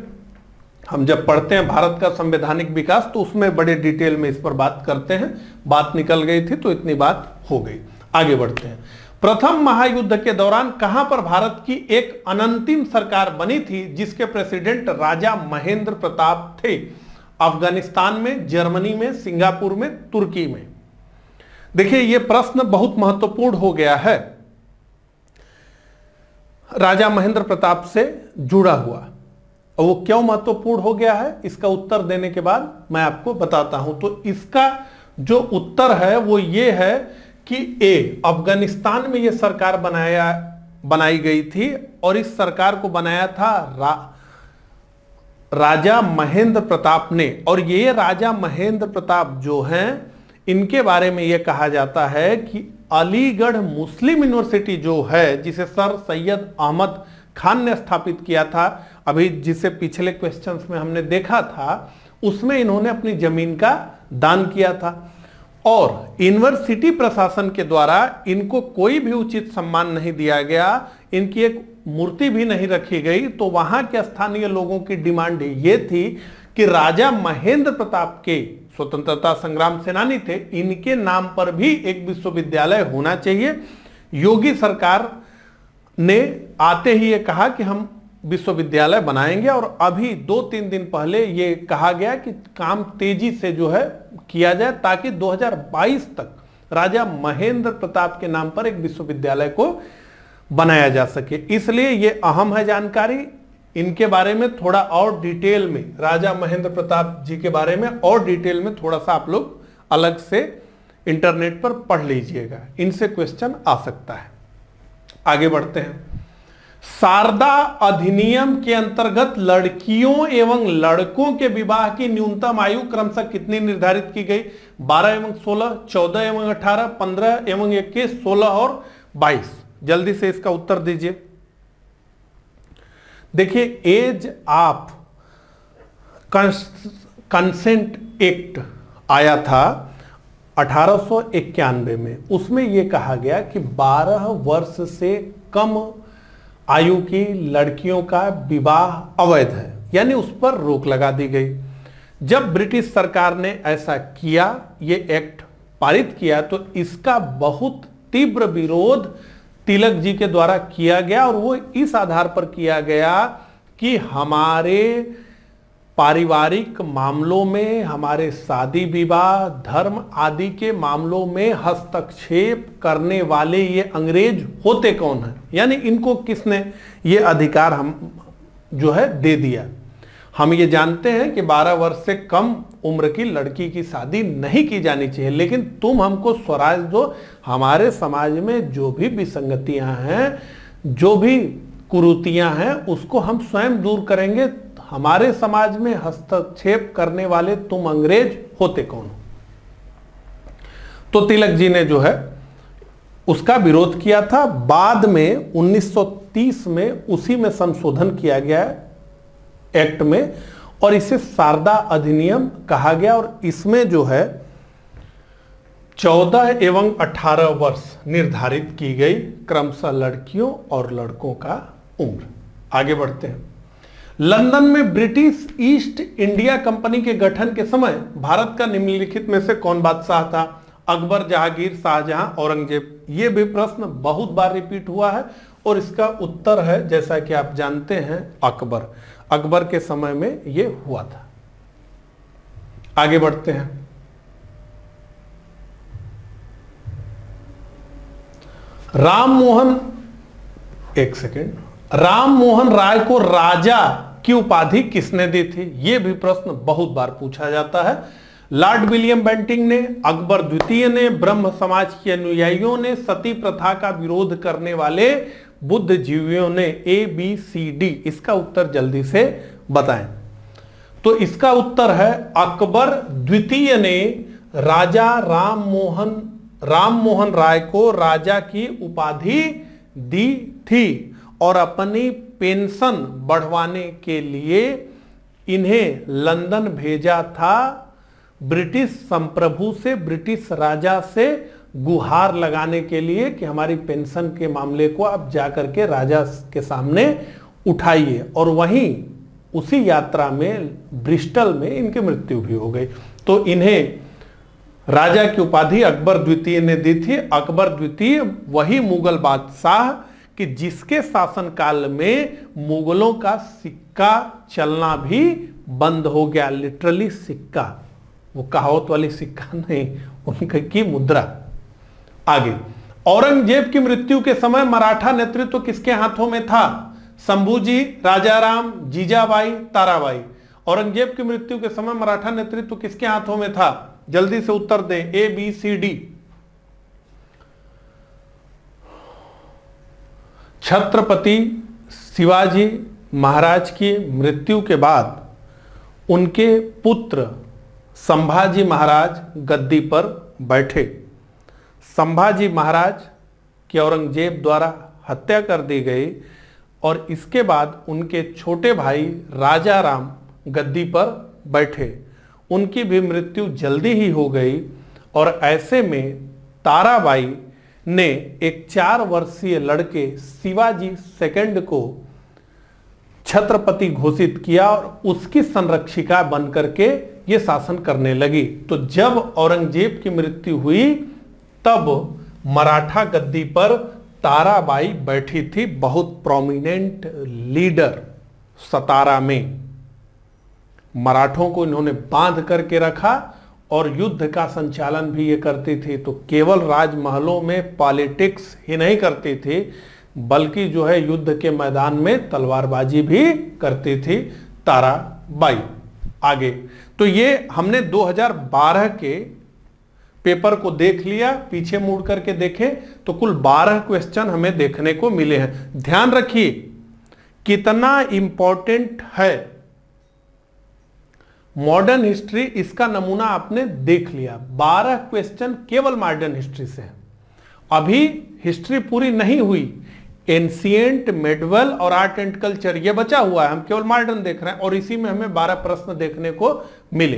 हम जब पढ़ते हैं भारत का संवैधानिक विकास तो उसमें बड़े डिटेल में इस पर बात करते हैं। बात निकल गई थी तो इतनी बात हो गई। आगे बढ़ते हैं। प्रथम महायुद्ध के दौरान कहाँ पर भारत की एक अनंतिम सरकार बनी थी, जिसके प्रेसिडेंट राजा महेंद्र प्रताप थे? अफ़गानिस्तान में, जर्मनी में, सिंगापुर में, तुर्की में। देखिए यह प्रश्न बहुत महत्वपूर्ण हो गया है। राजा महेंद्र प्रताप से जुड़ा हुआ। और वो क्यों महत्वपूर्ण हो गया है, इसका उत्तर देने के बाद मैं आपको बताता हूँ। तो इसका जो उत्तर है, वो ये है कि ए, अफ़गानिस्तान में यह सरकार बनाया, बनाई गई थी, और इस सरकार को बनाया था राजा महेंद्र प्रताप ने, और ये राजा महेंद्र प्रताप जो हैं, इनके बारे में यह कहा जाता है कि अलीगढ़ मुस्लिम यूनिवर्सिटी जो है, जिसे सर सैयद अहमद खान ने स्थापित किया था, अभी जिसे पिछले क्वेश्चंस में हमने देखा था, उसमें इन्होंने अपनी ज़मीन का दान किया था। और यूनिवर्सिटी प्रशासन के द्वारा इनको कोई भी उचित सम्मान नहीं दिया गया, इनकी एक मूर्ति भी नहीं रखी गई तो वहाँ के स्थानीय लोगों की डिमांड ये थी कि राजा महेंद्र प्रताप के स्वतंत्रता संग्राम सेनानी थे, इनके नाम पर भी एक विश्वविद्यालय होना चाहिए। योगी सरकार ने आते ही ये कहा कि हम विश्वविद्यालय बनाएँगे और अभी दो तीन दिन पहले ये कहा गया कि काम तेज़ी से जो है किया जाए ताकि 2022 तक राजा महेंद्र प्रताप के नाम पर एक विश्वविद्यालय को बनाया जा सके। इसलिए ये अहम है जानकारी। इनके बारे में थोड़ा और डिटेल में, राजा महेंद्र प्रताप जी के बारे में और डिटेल में थोड़ा सा आप लोग अलग से इंटरनेट पर पढ़ लीजिएगा। इनसे क्वेश्चन आ सकता है। आगे बढ़ते हैं। शारदा अधिनियम के अंतर्गत लड़कियों एवं लड़कों के विवाह की न्यूनतम आयु क्रमशः कितनी निर्धारित की गई? 12 एवं 16, 14 एवं 18, 15 एवं 21, 16 और 22 जल्दी से इसका उत्तर दीजिए। देखिए एज ऑफ़ कंसेंट एक्ट आया था अठारह सौ इक्यानवे में। उसमें यह कहा गया कि 12 वर्ष से कम आयु की लड़कियों का विवाह अवैध है, यानी उस पर रोक लगा दी गई। जब ब्रिटिश सरकार ने ऐसा किया, ये एक्ट पारित किया तो इसका बहुत तीव्र विरोध तिलक जी के द्वारा किया गया और वो इस आधार पर किया गया कि हमारे पारिवारिक मामलों में, हमारे शादी विवाह, धर्म आदि के मामलों में हस्तक्षेप करने वाले ये अंग्रेज़ होते कौन है? यानी इनको किसने ये अधिकार हम, जो है, दे दिया? हम ये जानते हैं कि 12 वर्ष से कम उम्र की लड़की की शादी नहीं की जानी चाहिए, लेकिन तुम हमको स्वराज दो। हमारे समाज में जो भी विसंगतियाँ हैं, जो भी कुरुतियाँ हैं, उसको हम स्वयं दूर करेंगे हमारे समाज में हस्तक्षेप करने वाले तुम अंग्रेज़ होते कौन तो तिलक जी ने जो है, उसका विरोध किया था। बाद में 1930 में उसी में संशोधन किया गया है, एक्ट में, और इसे शारदा अधिनियम कहा गया, और इसमें जो है 14 एवं 18 वर्ष निर्धारित की गई क्रमशः लड़कियों और लड़कों का उम्र। आगे बढ़ते हैं। लंदन में ब्रिटिश ईस्ट इंडिया कंपनी के गठन के समय भारत का निम्नलिखित में से कौन बादशाह था? अकबर, जहांगीर, शाहजहां, औरंगज़ेब। ये भी प्रश्न बहुत बार रिपीट हुआ है और इसका उत्तर है, जैसा कि आप जानते हैं, अकबर। अकबर के समय में ये हुआ था। आगे बढ़ते हैं। राम मोहन एक सेकेंड। राम मोहन राय को राजा की उपाधि किसने दी थी? यह भी प्रश्न बहुत बार पूछा जाता है। लॉर्ड विलियम बेंटिंग ने, अकबर द्वितीय ने, ब्रह्म समाज के अनुयायियों ने, सती प्रथा का विरोध करने वाले बुद्धिजीवियों ने ए बी सी डी इसका उत्तर जल्दी से बताएँ। तो इसका उत्तर है, अकबर द्वितीय ने राजा राम मोहन राम मोहन राय को राजा की उपाधि दी थी और अपनी पेंशन बढ़वाने के लिए इन्हें लंदन भेजा था। ब्रिटिश संप्रभु से, ब्रिटिश राजा से गुहार लगाने के लिए कि हमारी पेंशन के मामले को आप जाकर के राजा के सामने उठाइए। और वहीं उसी यात्रा में, ब्रिस्टल में इनकी मृत्यु भी हो गई। तो इन्हें राजा की उपाधि अकबर द्वितीय ने दी थी। अकबर द्वितीय, वही मुगल बादशाह कि जिसके शासनकाल में मुगलों का सिक्का चलना भी बंद हो गया लिटरली सिक्का। वो कहावत वाली सिक्का नहीं, उनकी की मुद्रा। आगे, औरंगज़ेब की मृत्यु के समय मराठा नेतृत्व तो किसके हाथों में था? शंभूजी राजाराम, जीजाबाई, ताराबाई। औरंगज़ेब की मृत्यु के समय मराठा नेतृत्व तो किसके हाथों में था? जल्दी से उत्तर दें A B C D Chhatrapati Shivaji Maharaj की मृत्यु के बाद उनके पुत्र संभाजी महाराज गद्दी पर बैठे। संभाजी महाराज की औरंगज़ेब द्वारा हत्या कर दी गई और इसके बाद उनके छोटे भाई राजा राम गद्दी पर बैठे। उनकी भी मृत्यु जल्दी ही हो गई और ऐसे में ताराबाई ने एक चार वर्षीय लड़के शिवाजी सेकंड को छत्रपति घोषित किया और उसकी संरक्षिका बनकर के ये शासन करने लगी। तो जब औरंगज़ेब की मृत्यु हुई, तब मराठा गद्दी पर ताराबाई बैठी थी, बहुत प्रोमिनेंट लीडर सतारा में। मराठों को इन्होंने बाँध करके रखा और युद्ध का संचालन भी ये करती थी तो केवल राजमहलों में पॉलिटिक्स ही नहीं करती थी, बल्कि जो है युद्ध के मैदान में तलवारबाजी भी करती थी ताराबाई। आगे तो ये हमने 2012 के पेपर को देख लिया, पीछे मुड़ करके देखें तो कुल 12 क्वेश्चन हमें देखने को मिले हैं। ध्यान रखिए, कितना इंपॉर्टेंट है मॉडर्न हिस्ट्री, इसका नमूना आपने देख लिया। 12 क्वेश्चन केवल मॉडर्न हिस्ट्री से अभी हिस्ट्री पूरी नहीं हुई। एंसियंट मेडवल और आर्ट एंड कल्चर, ये बचा हुआ है। हम केवल मॉडर्न देख रहे हैं और इसी में हमें 12 प्रश्न देखने को मिले।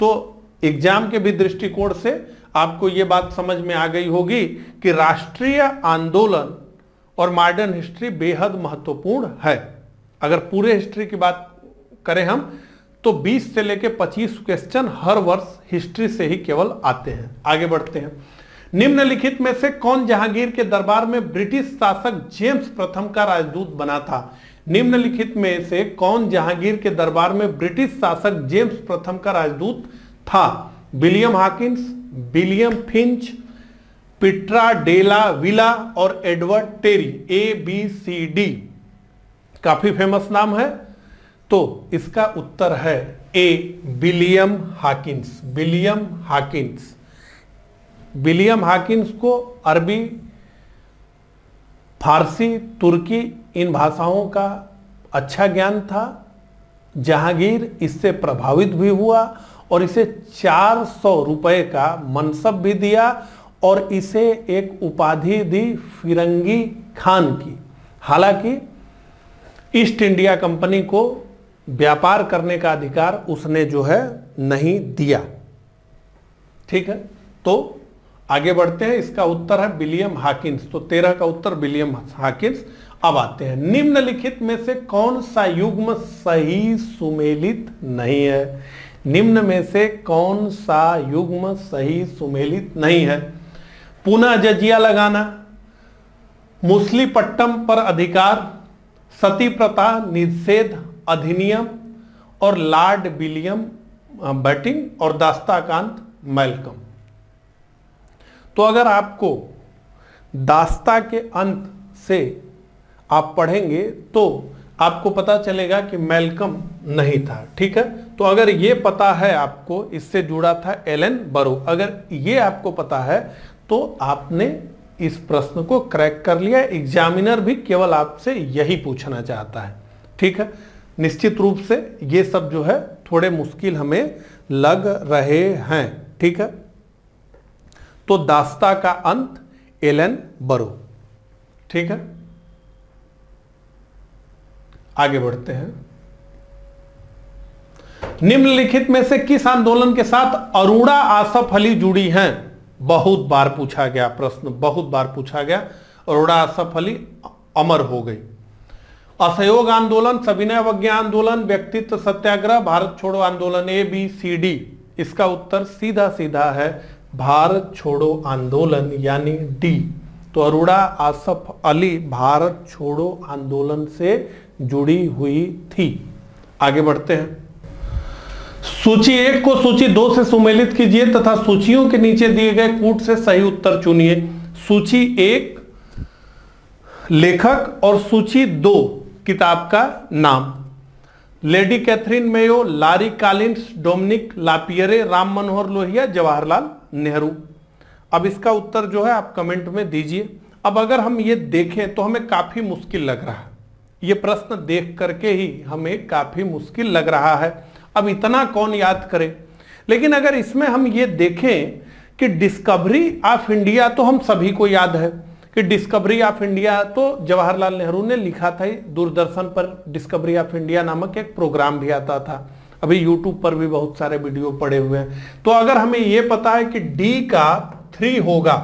तो एग्ज़ाम के भी दृष्टिकोण से आपको यह बात समझ में आ गई होगी कि राष्ट्रीय आंदोलन और मॉडर्न हिस्ट्री बेहद महत्वपूर्ण है। अगर पूरे हिस्ट्री की बात करें हम तो 20 से लेकर 25 क्वेश्चन हर वर्ष हिस्ट्री से ही केवल आते हैं। आगे बढ़ते हैं। निम्नलिखित में से कौन जहांगीर के दरबार में ब्रिटिश शासक जेम्स प्रथम का राजदूत बना था? निम्नलिखित में से कौन जहांगीर के दरबार में ब्रिटिश शासक जेम्स प्रथम का राजदूत था? William Hawkins, William Finch, Pietro Della Valle और Edward Terry A B C D काफ़ी फ़ेमस नाम है। तो इसका उत्तर है A, William Hawkins William Hawkins. William Hawkins को अरबी, फारसी, तुर्की इन भाषाओं का अच्छा ज्ञान था, जहांगीर इससे प्रभावित भी हुआ और इसे 400 रुपए का मनसब भी दिया और इसे एक उपाधि दी फिरंगी खान की। हालाँकि ईस्ट इंडिया कंपनी को व्यापार करने का अधिकार उसने जो है नहीं दिया। ठीक है? तो आगे बढ़ते हैं। इसका उत्तर है विलियम हाकिंस। तो तेरह का उत्तर विलियम हाकिंस। अब आते हैं। निम्नलिखित में से कौन सा युग्म सही सुमेलित नहीं है? निम्न में से कौन सा युग्म सही सुमेलित नहीं है? पुनः जजिया लगाना मुस्ली पट्टम पर अधिकार सती प्रथा निषेध अधिनियम और लॉर्ड विलियम बैटिंग और दास्ताकांत मेलकम। तो अगर आपको दास्ता के अंत से आप पढ़ेंगे तो आपको पता चलेगा कि मेलकम नहीं था, ठीक है? तो अगर ये पता है आपको, इससे जुड़ा था एलन बरो। अगर ये आपको पता है तो आपने इस प्रश्न को क्रैक कर लिया। एग्जामिनर भी केवल आपसे यही पूछना चाहता है, ठीक है? निश्चित रूप से ये सब जो है थोड़े मुश्किल हमें लग रहे हैं, ठीक है? तो दास्ता का अंत एलन बरो, ठीक है? आगे बढ़ते हैं। निम्नलिखित में से किस आंदोलन के साथ अरुणा आसफ अली जुड़ी हैं? बहुत बार पूछा गया प्रश्न, बहुत बार पूछा गया। अरुणा आसफ अली अमर हो गई। असहयोग आंदोलन सविनय अवज्ञा आंदोलन, व्यक्तित्व सत्याग्रह, भारत छोड़ो आंदोलन ए बी सी डी इसका उत्तर सीधा सीधा है, भारत छोड़ो आंदोलन, यानी डी तो अरोड़ा आसफ अली भारत छोड़ो आंदोलन से जुड़ी हुई थी। आगे बढ़ते हैं। सूची एक को सूची दो से सुमेलित कीजिए तथा सूचियों के नीचे दिए गए कूट से सही उत्तर चुनिए। सूची एक, लेखक और सूची दो। किताब का नाम। Lady Catherine Mayo, Larry Collins, Dominique Lapierre, Ram Manohar Lohia, Jawaharlal Nehru. अब इसका उत्तर जो है आप कमेंट में दीजिए। अब अगर हम ये देखें तो हमें काफ़ी मुश्किल लग रहा है। ये प्रश्न देख करके ही हमें काफ़ी मुश्किल लग रहा है। अब इतना कौन याद करे? लेकिन अगर इसमें हम ये देखें कि डिस्कवरी ऑफ़ इंडिया तो हम सभी को याद है। कि डिस्कवरी ऑफ़ इंडिया तो जवाहरलाल नेहरू ने लिखा था दूरदर्शन पर। डिस्कवरी ऑफ़ इंडिया नामक एक प्रोग्राम भी आता था। अभी यूट्यूब पर भी बहुत सारे वीडियो पड़े हुए हैं। तो अगर हमें यह पता है कि डी का थ्री होगा,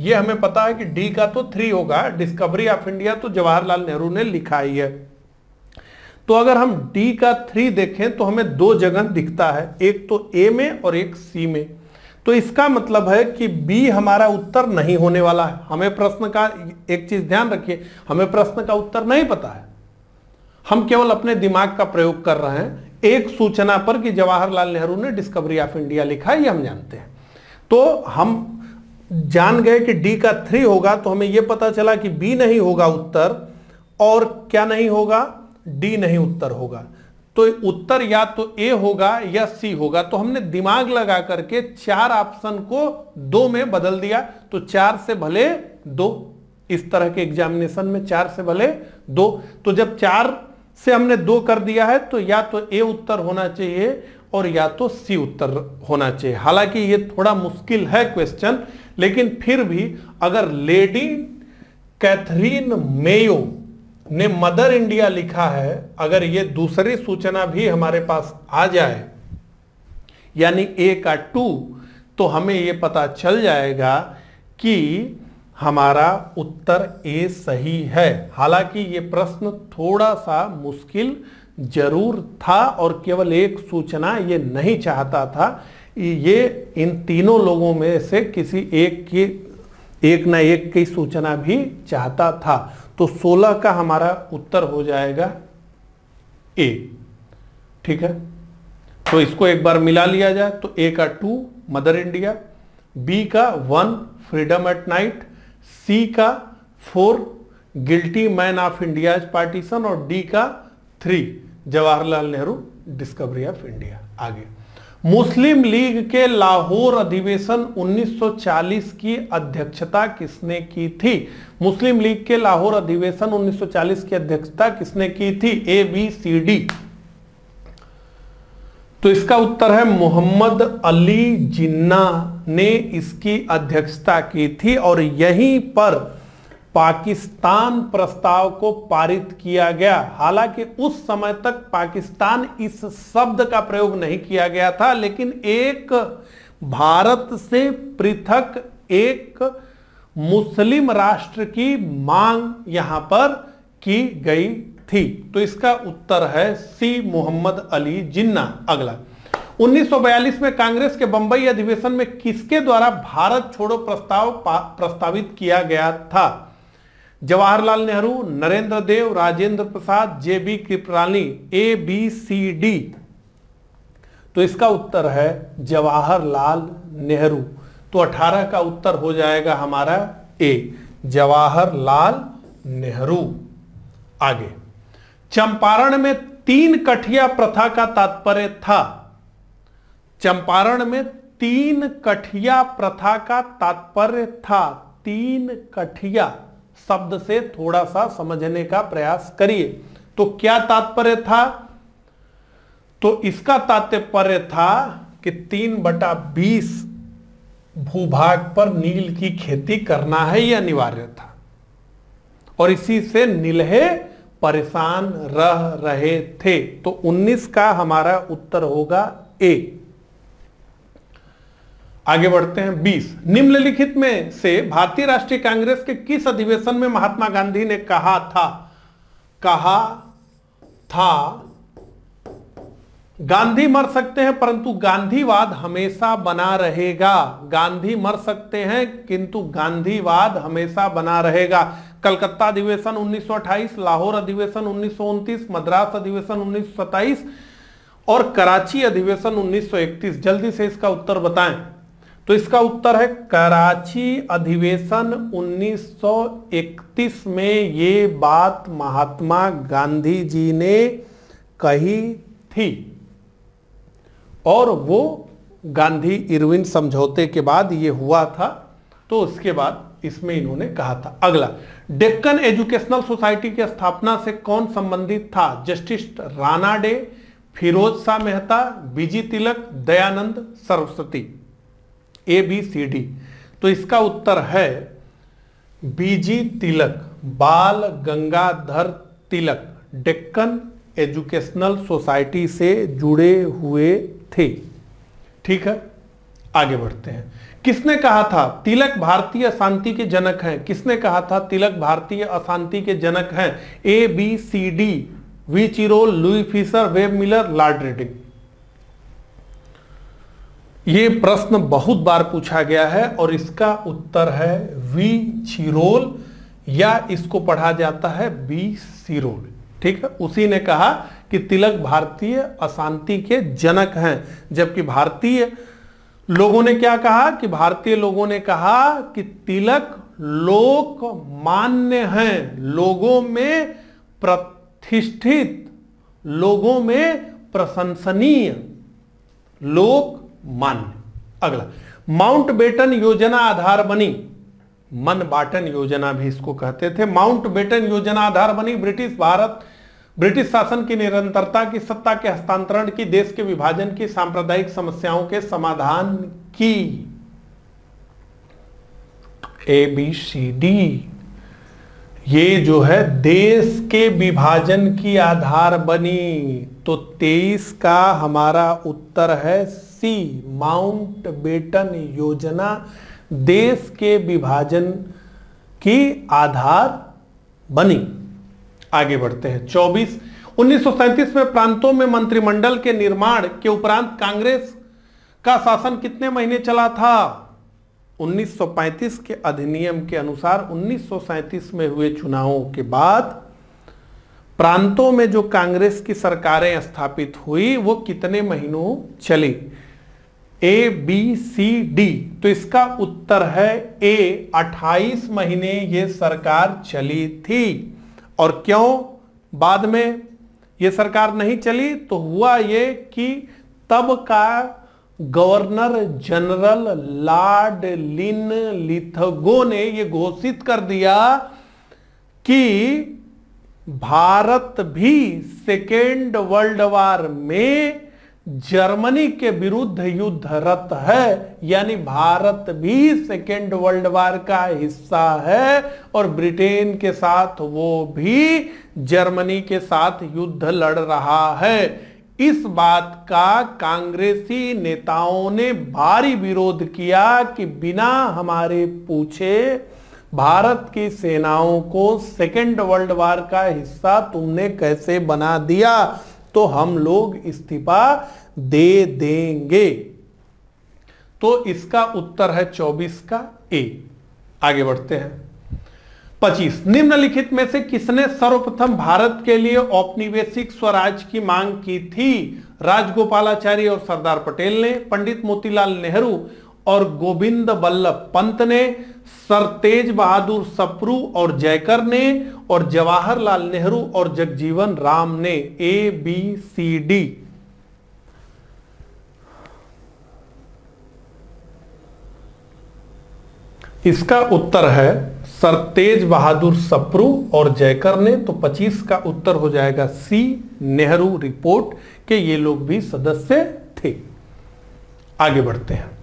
ये हमें पता है कि डी का तो थ्री होगा। डिस्कवरी ऑफ़ इंडिया तो जवाहरलाल नेहरू ने लिखा ही है। तो अगर हम डी का थ्री देखें तो हमें दो जगह दिखता है, एक तो ए में और एक सी में। तो इसका मतलब है कि बी हमारा उत्तर नहीं होने वाला है। हमें प्रश्न का एक चीज़ ध्यान रखिए, हमें प्रश्न का उत्तर नहीं पता है। हम केवल अपने दिमाग का प्रयोग कर रहे हैं। एक सूचना पर कि जवाहरलाल नेहरू ने डिस्कवरी ऑफ़ इंडिया लिखा है, ये हम जानते हैं। तो हम जान गए कि डी का थ्री होगा तो हमें यह पता चला कि बी नहीं होगा उत्तर, और क्या नहीं होगा? डी नहीं उत्तर होगा। तो उत्तर या तो ए होगा या सी होगा। तो हमने दिमाग लगा करके चार ऑप्शन को दो में बदल दिया। तो चार से भले दो। इस तरह के एग्जामिनेशन में चार से भले दो। तो जब चार से हमने दो कर दिया है तो या तो ए उत्तर होना चाहिए और या तो सी उत्तर होना चाहिए। हालाँकि ये थोड़ा मुश्किल है क्वेश्चन लेकिन फिर भी अगर लेडी, कैथरीन मेयो ने मदर इंडिया लिखा है, अगर ये दूसरी सूचना भी हमारे पास आ जाए, यानी ए का टू तो हमें ये पता चल जाएगा कि हमारा उत्तर ए सही है। हालाँकि ये प्रश्न थोड़ा सा मुश्किल ज़रूर था और केवल एक सूचना ये नहीं चाहता था। ये इन तीनों लोगों में से किसी एक की, एक ना एक की सूचना भी चाहता था। तो 16 का हमारा उत्तर हो जाएगा ए ठीक है? तो इसको एक बार मिला लिया जाए तो ए का टू मदर इंडिया बी का one freedom at night C का four guilty man of India partition और डी का three Jawaharlal Nehru discovery of India आगे। मुस्लिम लीग के लाहौर अधिवेशन 1940 की अध्यक्षता किसने की थी? मुस्लिम लीग के लाहौर अधिवेशन 1940 की अध्यक्षता किसने की थी? ए बी सी डी तो इसका उत्तर है मोहम्मद अली जिन्ना ने इसकी अध्यक्षता की थी और यहीं पर पाकिस्तान प्रस्ताव को पारित किया गया। हालाँकि उस समय तक पाकिस्तान इस शब्द का प्रयोग नहीं किया गया था, लेकिन एक भारत से पृथक एक मुस्लिम राष्ट्र की मांग यहाँ पर की गई थी। तो इसका उत्तर है सी मोहम्मद अली जिन्ना। अगला। 1942 में कांग्रेस के बंबई अधिवेशन में किसके द्वारा भारत छोड़ो प्रस्ताव प्रस्तावित किया गया था? Jawaharlal Nehru, Narendra Dev, Rajendra Prasad J B Kripalani A B C D तो इसका उत्तर है जवाहरलाल नेहरू। तो 18 का उत्तर हो जाएगा हमारा ए जवाहरलाल नेहरू। आगे। चंपारण में तीन कठिया प्रथा का तात्पर्य था। चंपारण में तीन कठिया प्रथा का तात्पर्य था। तीन कठिया। शब्द से थोड़ा सा समझने का प्रयास करिए। तो क्या तात्पर्य था? तो इसका तात्पर्य था कि तीन बटा बीस भूभाग पर नील की खेती करना है यह अनिवार्य था। और इसी से नीलहे परेशान रह रहे थे। तो 19 का हमारा उत्तर होगा ए। आगे बढ़ते हैं 20 निम्नलिखित में से भारतीय राष्ट्रीय कांग्रेस के किस अधिवेशन में महात्मा गांधी ने कहा था? कहा था, गांधी मर सकते हैं, परंतु गांधीवाद हमेशा बना रहेगा। गांधी मर सकते हैं, किंतु गांधीवाद हमेशा बना रहेगा। कलकत्ता अधिवेशन 1928 लाहौर अधिवेशन उन्नीस मद्रास अधिवेशन उन्नीस सौ सत्ताईस और कराची अधिवेशन 1931 जल्दी से इसका उत्तर बताएँ। तो इसका उत्तर है कराची अधिवेशन 1931 में ये बात महात्मा गांधी जी ने कही थी। और वो गांधी इरविन समझौते के बाद ये हुआ था तो उसके बाद इसमें इन्होंने कहा था। अगला, डेक्कन एजुकेशनल सोसाइटी की स्थापना से कौन संबंधित था? Justice Ranade, Firoz Shah Mehta, B G Tilak, Dayanand Saraswati. A B C D तो इसका उत्तर है B G Tilak, Bal Gangadhar Tilak, Deccan educational society से जुड़े हुए थे। ठीक है? आगे बढ़ते हैं। किसने कहा था? तिलक भारतीय अशांति के जनक हैं। किसने कहा था? तिलक भारतीय अशांति के जनक हैं। A B C D V. Chirol, Louis Fischer, Webb Miller, Lord Reading. ये प्रश्न बहुत बार पूछा गया है और इसका उत्तर है वी छिरोल या इसको पढ़ा जाता है बी सिरोल। ठीक है? उसी ने कहा कि तिलक भारतीय अशांति के जनक हैं, जबकि भारतीय लोगों ने क्या कहा? कि भारतीय लोगों ने कहा कि तिलक लोक मान्य हैं, लोगों में प्रतिष्ठित, लोगों में प्रशंसनीय, लोक मान्य अगला, माउंट बेटन योजना आधार बनी। मन बाटन योजना भी इसको कहते थे। माउंट बेटन योजना आधार बनी। ब्रिटिश भारत, ब्रिटिश शासन की निरंतरता की, सत्ता के हस्तांतरण की, देश के विभाजन की, सांप्रदायिक समस्याओं के समाधान की। ए बी सी डी ये जो है, देश के विभाजन की आधार बनी। तो तेईस का हमारा उत्तर है सी माउंट बेटन योजना देश के विभाजन की आधार बनी। आगे बढ़ते हैं। 24 1937 में प्रांतों में मंत्रिमंडल के निर्माण के उपरांत कांग्रेस का शासन कितने महीने चला था? 1935 के अधिनियम के अनुसार 1937 में हुए चुनावों के बाद प्रांतों में जो कांग्रेस की सरकारें स्थापित हुई, वो कितने महीनों चली? ए बी सी डी तो इसका उत्तर है ए 28 महीने ये सरकार चली थी। और क्यों? बाद में ये सरकार नहीं चली तो हुआ ये कि तब का governor general Lord Linlithgow ने यह घोषित कर दिया कि भारत भी सेकेंड वर्ल्ड वार में जर्मनी के विरुद्ध युद्धरत है, यानी भारत भी सेकेंड वर्ल्ड वार का हिस्सा है, और ब्रिटेन के साथ वो भी जर्मनी के साथ युद्ध लड़ रहा है। इस बात का कांग्रेसी नेताओं ने भारी विरोध किया कि बिना हमारे पूछे भारत की सेनाओं को सेकेंड वर्ल्ड वार का हिस्सा तुमने कैसे बना दिया? तो हम लोग इस्तीफा दे देंगे। तो इसका उत्तर है 24 का ए। आगे बढ़ते हैं। पच्चीस, निम्नलिखित में से किसने सर्वप्रथम भारत के लिए औपनिवेशिक स्वराज की मांग की थी? राजगोपालाचारी और सरदार पटेल ने, पंडित मोतीलाल नेहरू और गोविंद वल्लभ पंत ने सर तेज बहादुर सप्रू और जयकर ने और जवाहरलाल नेहरू और जगजीवन राम ने ए बी सी डी इसका उत्तर है सर तेज बहादुर सप्रू और जयकर ने तो 25 का उत्तर हो जाएगा सी नेहरू रिपोर्ट, के ये लोग भी सदस्य थे। आगे बढ़ते हैं।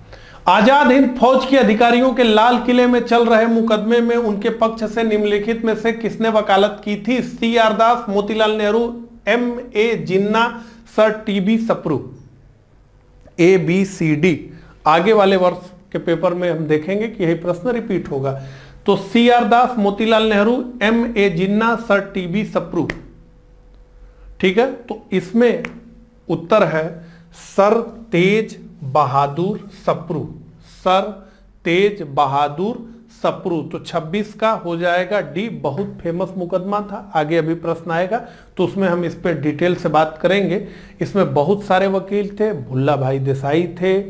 आज़ाद हिंद फौज के अधिकारियों के लाल किले में चल रहे मुकदमे में उनके पक्ष से निम्नलिखित में से किसने वकालत की थी? C R Das, Motilal Nehru, M A Jinnah, sir T B Sapru. A, B, C, D. आगे वाले वर्ष के पेपर में हम देखेंगे कि यही प्रश्न रिपीट होगा। तो C R Das, Motilal Nehru, M A Jinnah, sir T B Sapru. ठीक है? तो इसमें उत्तर है, सर तेज बहादुर सप्रू। सर, तेज बहादुर सप्रू। तो 26 का हो जाएगा डी, बहुत फ़ेमस मुकदमा था। आगे अभी प्रश्न आएगा तो उसमें हम इस पर डिटेल से बात करेंगे। इसमें बहुत सारे वकील थे, भुल्ला भाई देसाई थे,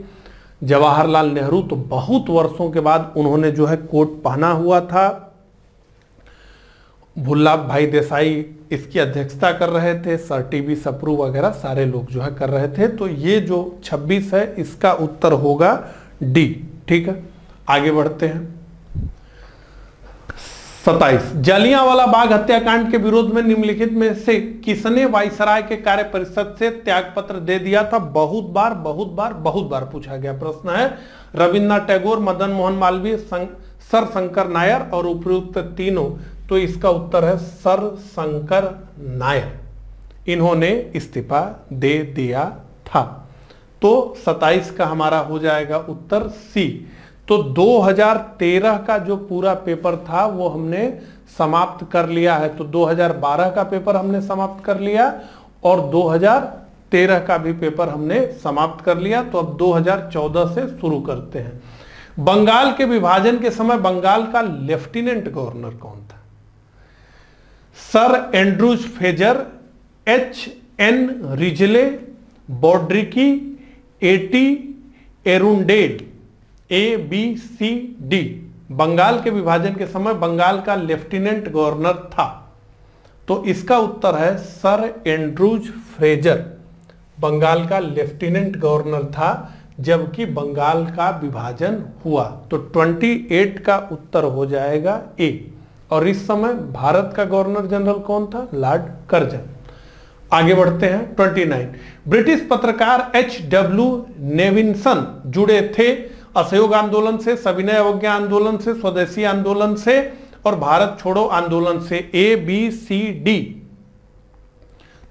जवाहरलाल नेहरू। तो बहुत वर्षों के बाद उन्होंने जो है कोट पहना हुआ था। भुल्ला भाई देसाई इसकी अध्यक्षता कर रहे थे, सर टीवी सप्रू वगैरह सारे लोग जो है कर रहे थे। तो ये जो 26 है, इसका उत्तर होगा डी। ठीक है? आगे बढ़ते हैं। सताइस जालियांवाला बाग हत्याकांड के विरोध में निम्नलिखित में से किसने वायसराय के कार्य परिषद से त्याग पत्र दे दिया था? बहुत बार बहुत बार बहुत बार पूछा गया प्रश्न है। रविन्द्रनाथ टैगोर, मदन मोहन मालवीय सर शंकर नायर और उपयुक्त तीनों। तो इसका उत्तर है सर शंकर नायर। इन्होंने इस्तीफा दे दिया था। तो 27 का हमारा हो जाएगा उत्तर सी। तो 2013 का जो पूरा पेपर था, वो हमने समाप्त कर लिया है। तो 2012 का पेपर हमने समाप्त कर लिया और तेरह का भी पेपर हमने समाप्त कर लिया। तो अब 2014 से शुरू करते हैं। बंगाल के विभाजन के समय बंगाल का लेफ्टिनेंट गवर्नर कौन था? Sir Andrews Fraser, H N Risley Brodrick A T Arundel A B C D Bengal के विभाजन के समय बंगाल का लेफ्टिनेंट गवर्नर था। तो इसका उत्तर है सर एंड्रूज फ्रेजर। बंगाल का लेफ्टिनेंट गवर्नर था, जबकि बंगाल का विभाजन हुआ। तो 28 का उत्तर हो जाएगा ए और इस समय भारत का गवर्नर जनरल कौन था? Lord Curzon. आगे बढ़ते हैं 29 ब्रिटिश पत्रकार एच डब्ल्यू नेविंसन जुड़े थे असहयोग आंदोलन से, सविनय अवज्ञा आंदोलन से, स्वदेशी आंदोलन से और भारत छोड़ो आंदोलन से, ए, बी, सी, डी।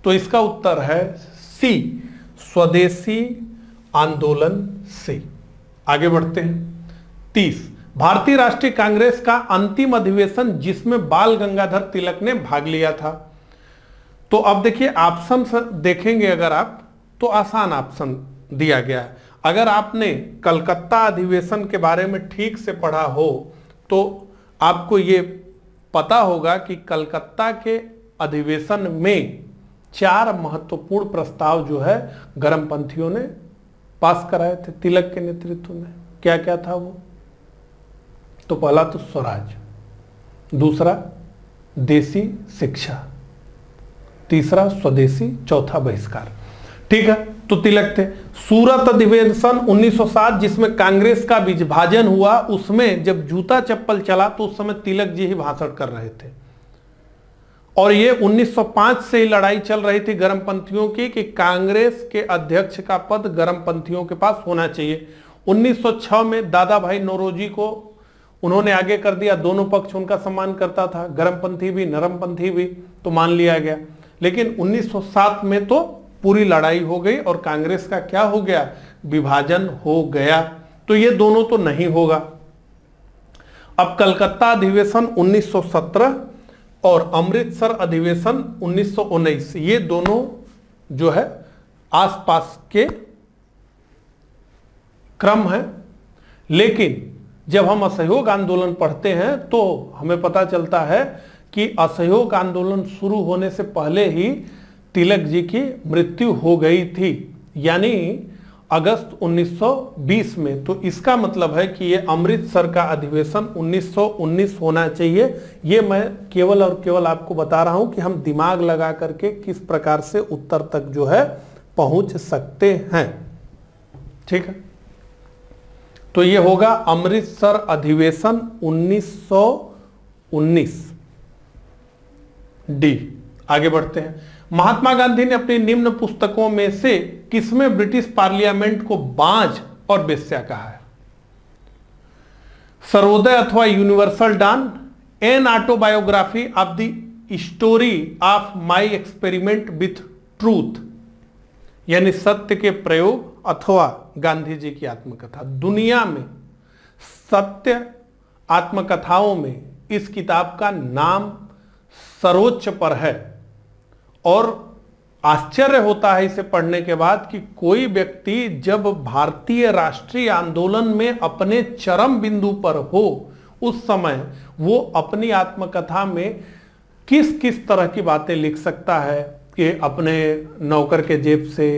तो इसका उत्तर है सी, स्वदेशी आंदोलन से। आगे बढ़ते हैं, तीस। भारतीय राष्ट्रीय कांग्रेस का अंतिम अधिवेशन जिसमें बाल गंगाधर तिलक ने भाग लिया था। तो अब देखिए ऑप्शन देखेंगे अगर आप तो आसान ऑप्शन दिया गया है। अगर आपने कलकत्ता अधिवेशन के बारे में ठीक से पढ़ा हो तो आपको ये पता होगा कि कलकत्ता के अधिवेशन में चार महत्वपूर्ण प्रस्ताव जो है गर्मपंथियों ने पास कराए थे, तिलक के नेतृत्व में। क्या क्या था वो? तो पहला तो स्वराज, दूसरा देसी शिक्षा, तीसरा स्वदेशी, चौथा बहिष्कार। ठीक है? तो तिलक थे। सूरत अधिवेशन 1907 जिसमें कांग्रेस का विभाजन हुआ, उसमें जब जूता चप्पल चला तो उस समय तिलक जी ही भाषण कर रहे थे। और ये 1905 से ही लड़ाई चल रही थी गर्मपंथियों की, कि कांग्रेस के अध्यक्ष का पद गर्मपंथियों के पास होना चाहिए। 1906 में दादा भाई नौरोजी को उन्होंने आगे कर दिया, दोनों पक्ष उनका सम्मान करता था, गर्मपंथी भी, नरमपंथी भी तो मान लिया गया। लेकिन 1907 में तो पूरी लड़ाई हो गई और कांग्रेस का क्या हो गया? विभाजन हो गया। तो ये दोनों तो नहीं होगा। अब कलकत्ता अधिवेशन 1917 और अमृतसर अधिवेशन 1919 ये दोनों जो है, आसपास के क्रम है। लेकिन जब हम असहयोग आंदोलन पढ़ते हैं तो हमें पता चलता है कि असहयोग आंदोलन शुरू होने से पहले ही तिलक जी की मृत्यु हो गई थी। यानी अगस्त 1920 में। तो इसका मतलब है कि ये अमृतसर का अधिवेशन 1919 होना चाहिए। ये मैं केवल और केवल आपको बता रहा हूँ कि हम दिमाग लगा करके किस प्रकार से उत्तर तक जो है पहुँच सकते हैं। ठीक है? तो ये होगा अमृतसर अधिवेशन 1919 डी, आगे बढ़ते हैं। महात्मा गांधी ने अपनी निम्न पुस्तकों में से किसमें ब्रिटिश पार्लियामेंट को बांझ और बेस्या कहा है? सर्वोदय अथवा universal dawn, an autobiography of the story of my experiment with truth, यानी सत्य के प्रयोग अथवा गांधी जी की आत्मकथा। दुनिया में सत्य आत्मकथाओं में इस किताब का नाम सर्वोच्च पर है। और आश्चर्य होता है इसे पढ़ने के बाद कि कोई व्यक्ति जब भारतीय राष्ट्रीय आंदोलन में अपने चरम बिंदु पर हो, उस समय वो अपनी आत्मकथा में किस किस तरह की बातें लिख सकता है, कि अपने नौकर के जेब से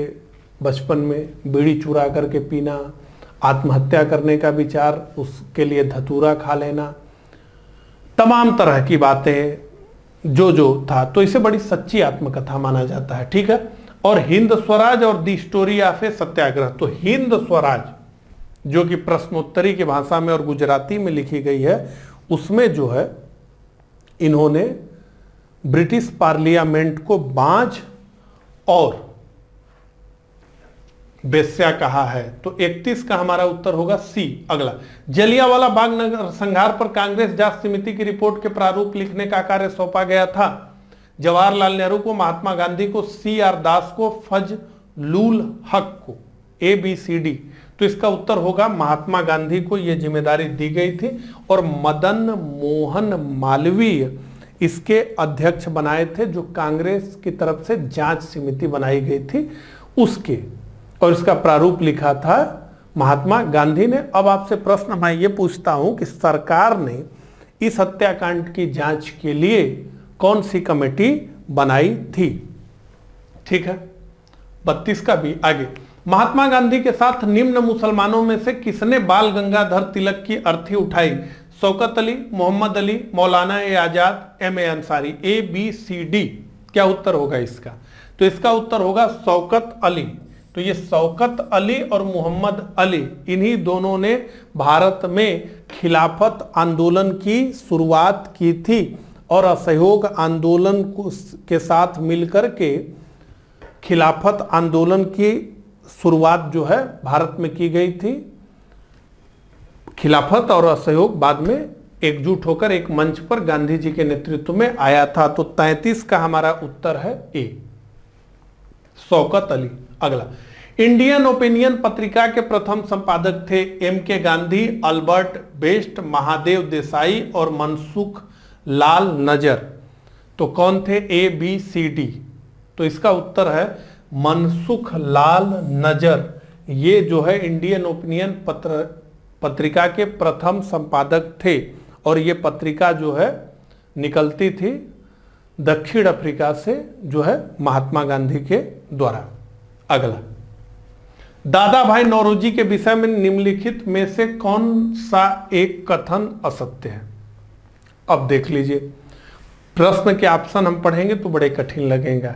बचपन में बीड़ी चुरा करके पीना, आत्महत्या करने का विचार, उसके लिए धतूरा खा लेना, तमाम तरह की बातें जो जो था। तो इसे बड़ी सच्ची आत्मकथा माना जाता है, ठीक है? और हिंद स्वराज और दी स्टोरी ऑफ़ ए सत्याग्रह। तो हिंद स्वराज, जो कि प्रश्नोत्तरी की भाषा में और गुजराती में लिखी गई है, उसमें जो है, इन्होंने ब्रिटिश पार्लियामेंट को बांझ और बेस्या कहा है। तो 31 का हमारा उत्तर होगा सी, अगला। जलियावाला बाग नगर संघार पर कांग्रेस जाँच समिति की रिपोर्ट के प्रारूप लिखने का कार्य सौंपा गया था। जवाहरलाल नेहरू को, महात्मा गांधी को, सी आर दास को, फज लूल हक को, ए, बी, सी, डी। तो इसका उत्तर होगा, महात्मा गांधी को यह ज़िम्मेदारी दी गई थी और मदन मोहन मालवीय इसके अध्यक्ष बनाए थे, जो कांग्रेस की तरफ़ से जाँच समिति बनाई गई थी। उसके और इसका प्रारूप लिखा था, महात्मा गांधी ने, अब आपसे प्रश्न, मैं ये पूछता हूँ कि सरकार ने इस हत्याकांड की जाँच के लिए कौन सी कमेटी बनाई थी? ठीक है? बत्तीस का भी, आगे। महात्मा गांधी के साथ निम्न मुसलमानों में से किसने बाल गंगाधर तिलक की अर्थी उठाई? Shaukat Ali, Mohammad Ali, Maulana A Azad, M A Ansari, A, B, C, D. क्या उत्तर होगा इसका? तो इसका उत्तर होगा शौकत अली। तो ये शौकत अली और मोहम्मद अली, इन्हीं दोनों ने भारत में खिलाफत आंदोलन की शुरुआत की थी और असहयोग आंदोलन के साथ मिलकर के खिलाफत आंदोलन की शुरुआत जो है भारत में की गई थी। खिलाफत और असहयोग बाद में एकजुट होकर एक मंच पर गांधी जी के नेतृत्व में आया था। तो 33 का हमारा उत्तर है ए, शौकत अली। अगला। इंडियन ओपिनियन पत्रिका के प्रथम संपादक थे M K Gandhi Albert West Mahadev Desai और मनसुख लाल नज़र। तो कौन थे ए बी सी डी तो इसका उत्तर है मनसुख लाल नज़र। ये जो है इंडियन ओपिनियन पत्र, पत्रिका के प्रथम संपादक थे और ये पत्रिका जो है निकलती थी दक्षिण अफ्रीका से, जो है महात्मा गांधी के द्वारा। अगला। दादा भाई नौरोजी के विषय में निम्नलिखित में से कौन सा एक कथन असत्य है? अब देख लीजिए। प्रश्न के ऑप्शन हम पढ़ेंगे तो बड़े कठिन लगेगा।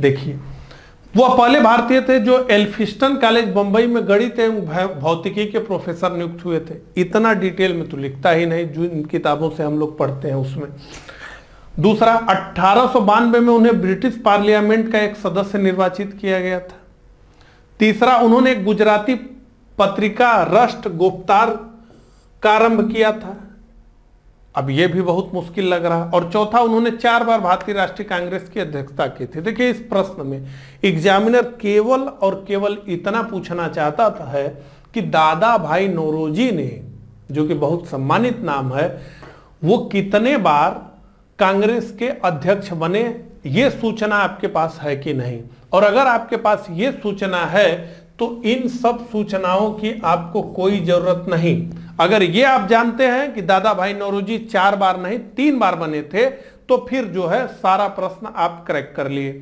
देखिए, वो पहले भारतीय थे जो एल्फिस्टन कॉलेज बंबई में गणित एवं भौतिकी के प्रोफेसर नियुक्त हुए थे। इतना डिटेल में तो लिखता ही नहीं, जो इन किताबों से हम लोग पढ़ते हैं उसमें। दूसरा, अठारह सौ बानवे में उन्हें ब्रिटिश पार्लियामेंट का एक सदस्य निर्वाचित किया गया था। तीसरा, उन्होंने गुजराती पत्रिका राष्ट्र गुप्तार का आरंभ किया था। अब यह भी बहुत मुश्किल लग रहा। और चौथा, उन्होंने चार बार भारतीय राष्ट्रीय कांग्रेस की अध्यक्षता की थी। देखिए, इस प्रश्न में एग्जामिनर केवल और केवल इतना पूछना चाहता था है कि दादा भाई नौरोजी ने, जो कि बहुत सम्मानित नाम है, वो कितने बार कांग्रेस के अध्यक्ष बने, ये सूचना आपके पास है कि नहीं? और अगर आपके पास ये सूचना है तो इन सब सूचनाओं की आपको कोई ज़रूरत नहीं। अगर ये आप जानते हैं कि दादा भाई नौरोजी चार बार नहीं, तीन बार बने थे तो फिर जो है सारा प्रश्न आप क्रैक कर लिए।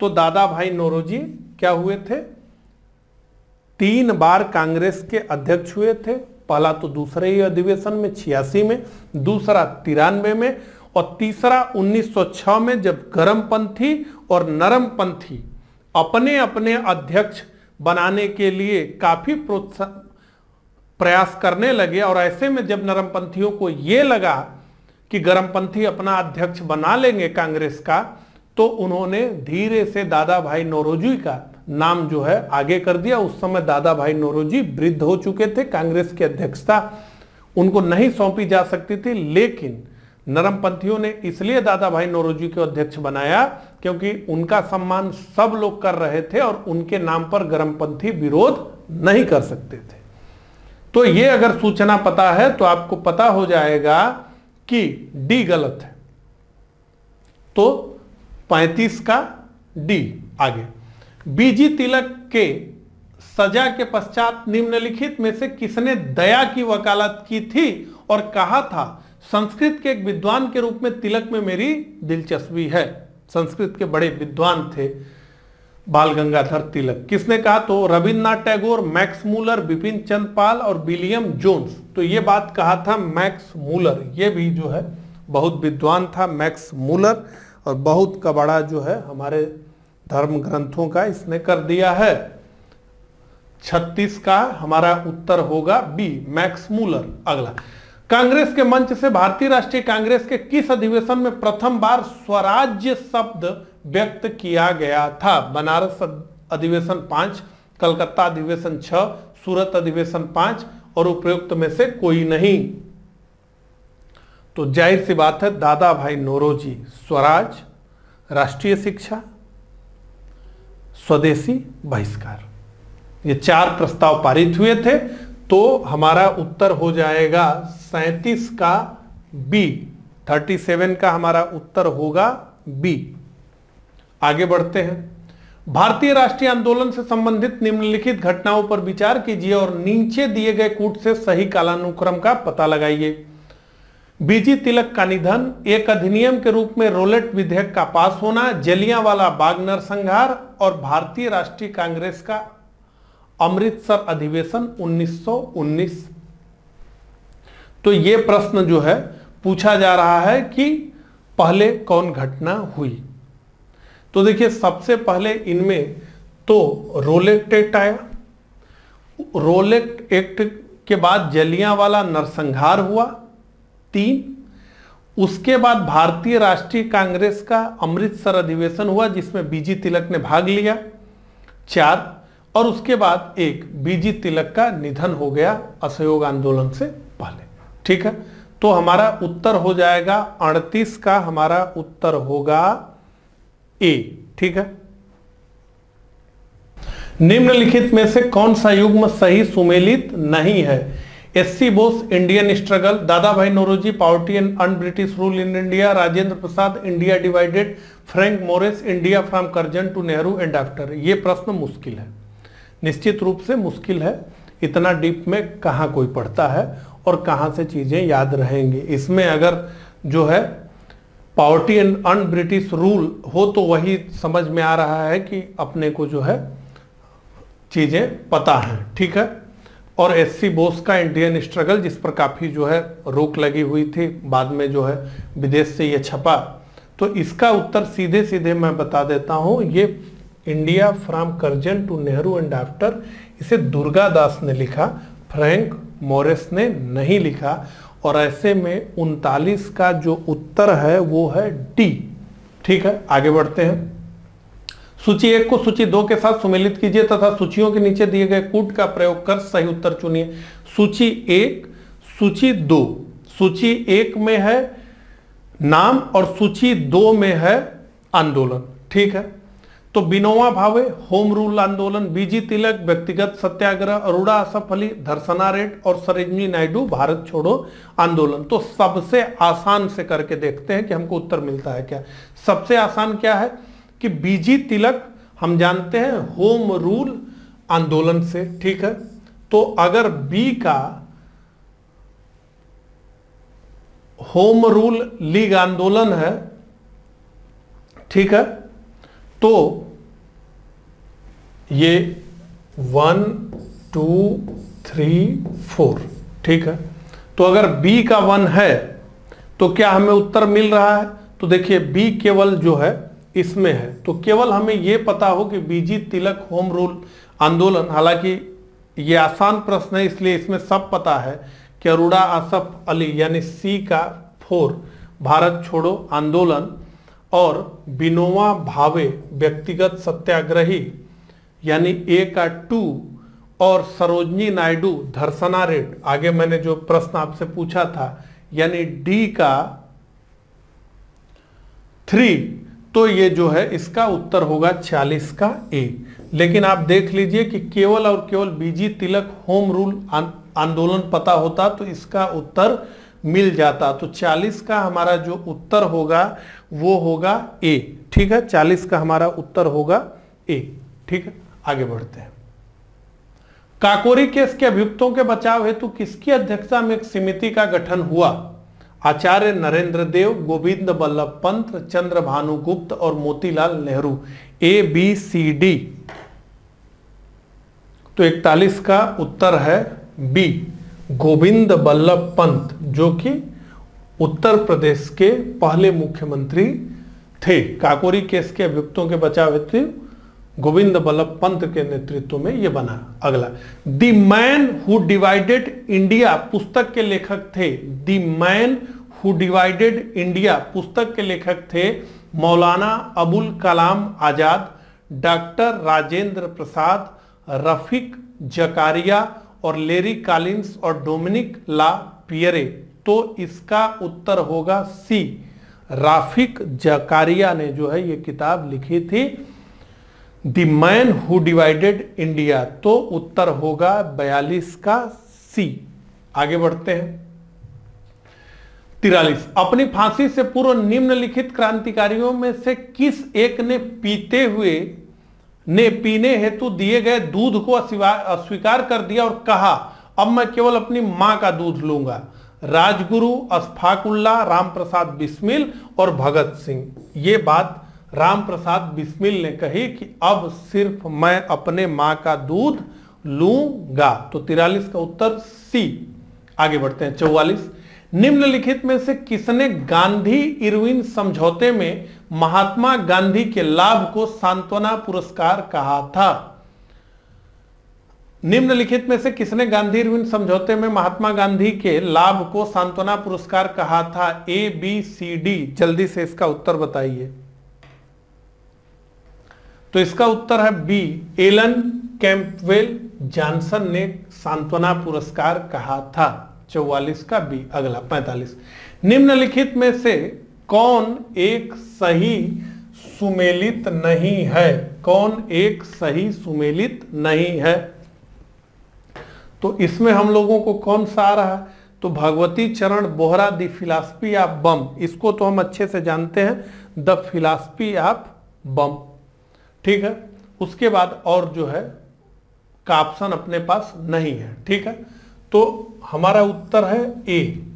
तो दादा भाई नौरोजी क्या हुए थे? तीन बार कांग्रेस के अध्यक्ष हुए थे। पहला तो दूसरे ही अधिवेशन में, छियासी में, दूसरा तिरानवे में, और तीसरा 1906 में जब गर्मपंथी और नरमपंथी अपने अपने अध्यक्ष बनाने के लिए काफ़ी प्रोत्साहन प्रयास करने लगे और ऐसे में जब नरमपंथियों को यह लगा कि गर्मपंथी अपना अध्यक्ष बना लेंगे कांग्रेस का तो उन्होंने धीरे से दादा भाई नौरोजी का नाम जो है आगे कर दिया। उस समय दादा भाई नौरोजी वृद्ध हो चुके थे, कांग्रेस की अध्यक्षता उनको नहीं सौंपी जा सकती थी, लेकिन नरमपंथियों ने इसलिए दादा भाई नौरोजी को अध्यक्ष बनाया क्योंकि उनका सम्मान सब लोग कर रहे थे और उनके नाम पर गर्मपंथी विरोध नहीं कर सकते थे। तो ये अगर सूचना पता है तो आपको पता हो जाएगा कि डी गलत है। तो 35 का डी आगे। बीजी तिलक के सजा के पश्चात निम्नलिखित में से किसने दया की वकालत की थी और कहा था, संस्कृत के एक विद्वान के रूप में तिलक में मेरी दिलचस्पी है। संस्कृत के बड़े विद्वान थे, बाल गंगाधर तिलक। किसने कहा? तो रविन्द्रनाथ टैगोर, मैक्स मूलर, बिपिन चंद पाल और विलियम जोन्स। तो ये बात कहा था मैक्स मूलर। ये भी जो है, बहुत विद्वान था मैक्स मूलर और बहुत कबाड़ा जो है हमारे धर्म ग्रंथों का इसने कर दिया है। 36 का हमारा उत्तर होगा बी, मैक्स मूलर। अगला। कांग्रेस के मंच से भारतीय राष्ट्रीय कांग्रेस के किस अधिवेशन में प्रथम बार स्वराज्य शब्द व्यक्त किया गया था? बनारस अधिवेशन पाँच, कलकत्ता अधिवेशन छह, सूरत अधिवेशन पाँच और उपयुक्त में से कोई नहीं। तो ज़ाहिर सी बात है दादा भाई नोरोजी स्वराज, राष्ट्रीय शिक्षा, स्वदेशी बहिष्कार। ये चार प्रस्ताव पारित हुए थे तो हमारा उत्तर हो जाएगा सैतीस का बी 37 का हमारा उत्तर होगा बी। आगे बढ़ते हैं। भारतीय राष्ट्रीय आंदोलन से संबंधित निम्नलिखित घटनाओं पर विचार कीजिए और नीचे दिए गए कूट से सही कालानुक्रम का पता लगाइए। बीजी तिलक का निधन, एक अधिनियम के रूप में रोलेट विधेयक का पास होना, जलियांवाला बाग नरसंहार और भारतीय राष्ट्रीय कांग्रेस का अमृतसर अधिवेशन 1919 तो ये प्रश्न जो है, पूछा जा रहा है कि पहले कौन घटना हुई? तो देखिए, सबसे पहले इनमें तो रोलेक्ट एक्ट आया। रोलेक्ट एक्ट के बाद जलियांवाला नरसंहार हुआ, तीन। उसके बाद भारतीय राष्ट्रीय कांग्रेस का अमृतसर अधिवेशन हुआ, जिसमें बीजी तिलक ने भाग लिया, चार। और उसके बाद एक, बीजी तिलक का निधन हो गया असहयोग आंदोलन से पहले। ठीक है? तो हमारा उत्तर हो जाएगा अड़तीस का, हमारा उत्तर होगा ए, ठीक है? निम्नलिखित में से कौन सा युग्म सही सुमेलित नहीं है? SC Bose, Indian struggle, Dadabhai Naoroji poverty and un British rule in India, Rajendra Prasad, India divided, Frank Moraes, India from Curzon to Nehru and after. ये प्रश्न मुश्किल है। निश्चित रूप से मुश्किल है। इतना डीप में कहा कोई पढ़ता है? और कहाँ से चीज़ें याद रहेंगी। इसमें अगर जो है, poverty and un British rule हो तो वही समझ में आ रहा है कि अपने को जो है, चीज़ें पता हैं, ठीक है? और एस सी बोस का इंडियन स्ट्रगल, जिस पर काफ़ी जो है रोक लगी हुई थी, बाद में जो है विदेश से ये छपा। तो इसका उत्तर सीधे सीधे मैं बता देता हूँ। ये India from Curzon to Nehru and after, इसे दुर्गा दास ने लिखा, फ्रैंक मोरिस ने नहीं लिखा और ऐसे में उनतालीस का जो उत्तर है वो है डी। ठीक है, आगे बढ़ते हैं। सूची एक को सूची दो के साथ सुमेलित कीजिए तथा सूचियों के नीचे दिए गए कूट का प्रयोग कर सही उत्तर चुनिए। सूची एक, सूची दो। सूची एक में है नाम और सूची दो में है आंदोलन। ठीक है? तो बिनोवा भावे होम रूल आंदोलन, बीजी तिलक, व्यक्तिगत सत्याग्रह, अरुणा असफ अली और सरोजनी नायडू भारत छोड़ो आंदोलन। तो सबसे आसान से करके देखते हैं कि हमको उत्तर मिलता है क्या। सबसे आसान क्या है कि बीजी तिलक, हम जानते हैं होम रूल आंदोलन से, ठीक है? तो अगर बी का होम रूल लीग आंदोलन है, ठीक है? तो ये वन, टू, थ्री, फोर, ठीक है? तो अगर बी का वन है तो क्या हमें उत्तर मिल रहा है? तो देखिए बी केवल जो है, इसमें है। तो केवल हमें यह पता हो कि बीजी तिलक होम रूल आंदोलन, हालाँकि ये आसान प्रश्न है, इसलिए इसमें सब पता है कि अरुणा, आसफ, अली, यानी सी का फोर भारत छोड़ो, आंदोलन और बिनोवा भावे व्यक्तिगत सत्याग्रही, यानी ए का टू और सरोजनी नायडू धरसना रेट आगे मैंने जो प्रश्न आपसे पूछा था, यानी डी का थ्री तो ये जो है इसका उत्तर होगा 46 का ए लेकिन आप देख लीजिए कि केवल और केवल बीजी तिलक होम रूल आंदोलन पता होता तो इसका उत्तर मिल जाता। तो 40 का हमारा जो उत्तर होगा, वो होगा ए ठीक है? 40 का हमारा उत्तर होगा ए ठीक है? आगे बढ़ते हैं। काकोरी केस के अभियुक्तों के बचाव हेतु किसकी अध्यक्षता में एक समिति का गठन हुआ? आचार्य नरेंद्र देव, गोविंद बल्लभ पंत चंद्र भानुगुप्त और Motilal Nehru. A B C D तो इकतालीस का उत्तर है बी गोविंद बल्लभ पंत, जो कि उत्तर प्रदेश के पहले मुख्यमंत्री थे। काकोरी केस के अभियुक्तों के बचाव हेतु गोविंद बल्लभ पंत के नेतृत्व में यह बना अगला। The man who divided India पुस्तक के लेखक थे। The man who divided India पुस्तक के लेखक थे मौलाना अबुल कलाम आज़ाद, डॉक्टर राजेंद्र प्रसाद, रफीक जकारिया और लेरी कालिंस और डोमिनिक ला पियरे। तो इसका उत्तर होगा सी। राफिक जकारिया ने जो है ये किताब लिखी थी, the man who divided India तो उत्तर होगा बयालीस का सी। आगे बढ़ते हैं। तिरालीस। अपनी फांसी से पूर्व निम्नलिखित क्रांतिकारियों में से किस एक ने पीते हुए ने पीने हेतु दिए गए दूध को अस्वीकार कर दिया और कहा, अब मैं केवल अपनी माँ का दूध लूँगा। राजगुरु अशफाकुल्ला राम प्रसाद बिस्मिल और भगत सिंह। ये बात राम प्रसाद बिस्मिल ने कही कि अब सिर्फ़ मैं अपने माँ का दूध लूँगा। तो तिरालीस का उत्तर सी। आगे बढ़ते हैं, चौवालीस। निम्नलिखित में से किसने गांधी इरविन समझौते में महात्मा गांधी के लाभ को सांत्वना पुरस्कार कहा था। निम्नलिखित में से किसने गांधी इरविन समझौते में महात्मा गांधी के लाभ को सांत्वना पुरस्कार कहा था? ए बी सी डी जल्दी से इसका उत्तर बताइए। तो इसका उत्तर है बी एलन कैंपवेल जॉनसन ने सांत्वना पुरस्कार कहा था। चौवालीस का बी अगला, पैंतालीस। निम्नलिखित में से कौन एक सही सुमेलित नहीं है? कौन एक सही सुमेलित नहीं है? तो इसमें हम लोगों को कौन सा आ रहा है? तो Bhagwati Charan, Vohra, the philosophy of bomb. इसको तो हम अच्छे से जानते हैं। The philosophy of bomb. ठीक है? उसके बाद और जो है का ऑप्शन अपने पास नहीं है। ठीक है? तो हमारा उत्तर है ए।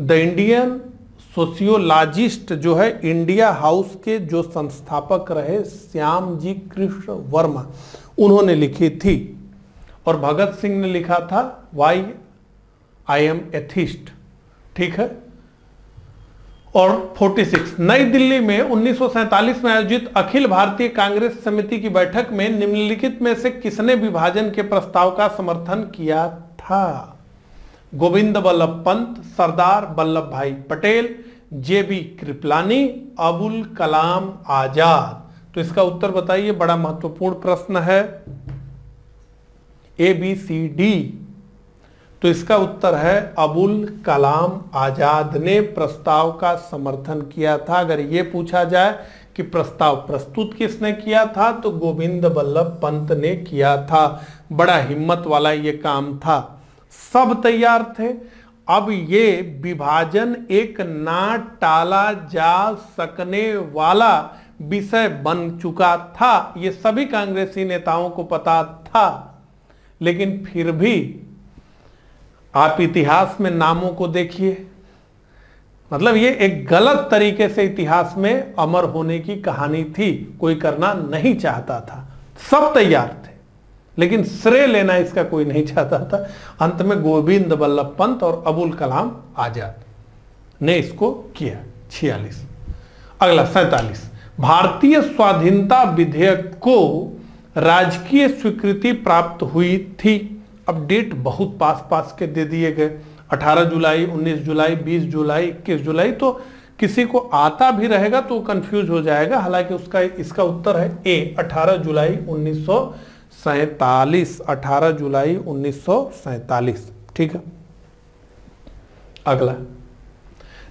द इंडियन सोशियोलॉजिस्ट जो है इंडिया हाउस के जो संस्थापक रहे श्याम जी कृष्ण वर्मा उन्होंने लिखी थी। और भगत सिंह ने लिखा था वाई आई एम एथिस्ट ठीक है? और 46 नई दिल्ली में 1947 में आयोजित अखिल भारतीय कांग्रेस समिति की बैठक में निम्नलिखित में से किसने विभाजन के प्रस्ताव का समर्थन किया था? गोविंद वल्लभ पंत, सरदार वल्लभ भाई पटेल जे बी कृपलानी, अबुल कलाम आज़ाद। तो इसका उत्तर बताइए, बड़ा महत्वपूर्ण प्रश्न है। ए बी सी डी तो इसका उत्तर है, अबुल कलाम आज़ाद ने प्रस्ताव का समर्थन किया था। अगर ये पूछा जाए कि प्रस्ताव प्रस्तुत किसने किया था तो गोविंद वल्लभ पंत ने किया था। बड़ा हिम्मत वाला ये काम था। सब तैयार थे। अब ये विभाजन एक ना टाला जा सकने वाला विषय बन चुका था। ये सभी कांग्रेसी नेताओं को पता था। लेकिन फिर भी आप इतिहास में नामों को देखिए। मतलब ये एक गलत तरीके से इतिहास में अमर होने की कहानी थी। कोई करना नहीं चाहता था। सब तैयार थे। लेकिन श्रेय लेना इसका कोई नहीं चाहता था। अंत में गोविंद वल्लभ पंत और अबुल कलाम आज़ाद ने इसको किया, छियालीस। अगला, सैतालीस। भारतीय स्वाधीनता विधेयक को राजकीय स्वीकृति प्राप्त हुई थी। अब डेट बहुत पास पास के दे दिए गए। 18 जुलाई 19 जुलाई 20 जुलाई 21 जुलाई तो किसी को आता भी रहेगा तो कंफ्यूज हो जाएगा। हालाँकि उसका, इसका उत्तर है ए 18 जुलाई, उन्नीस सौ सैतालीस, अठारह जुलाई उन्नीस ठीक है? अगला।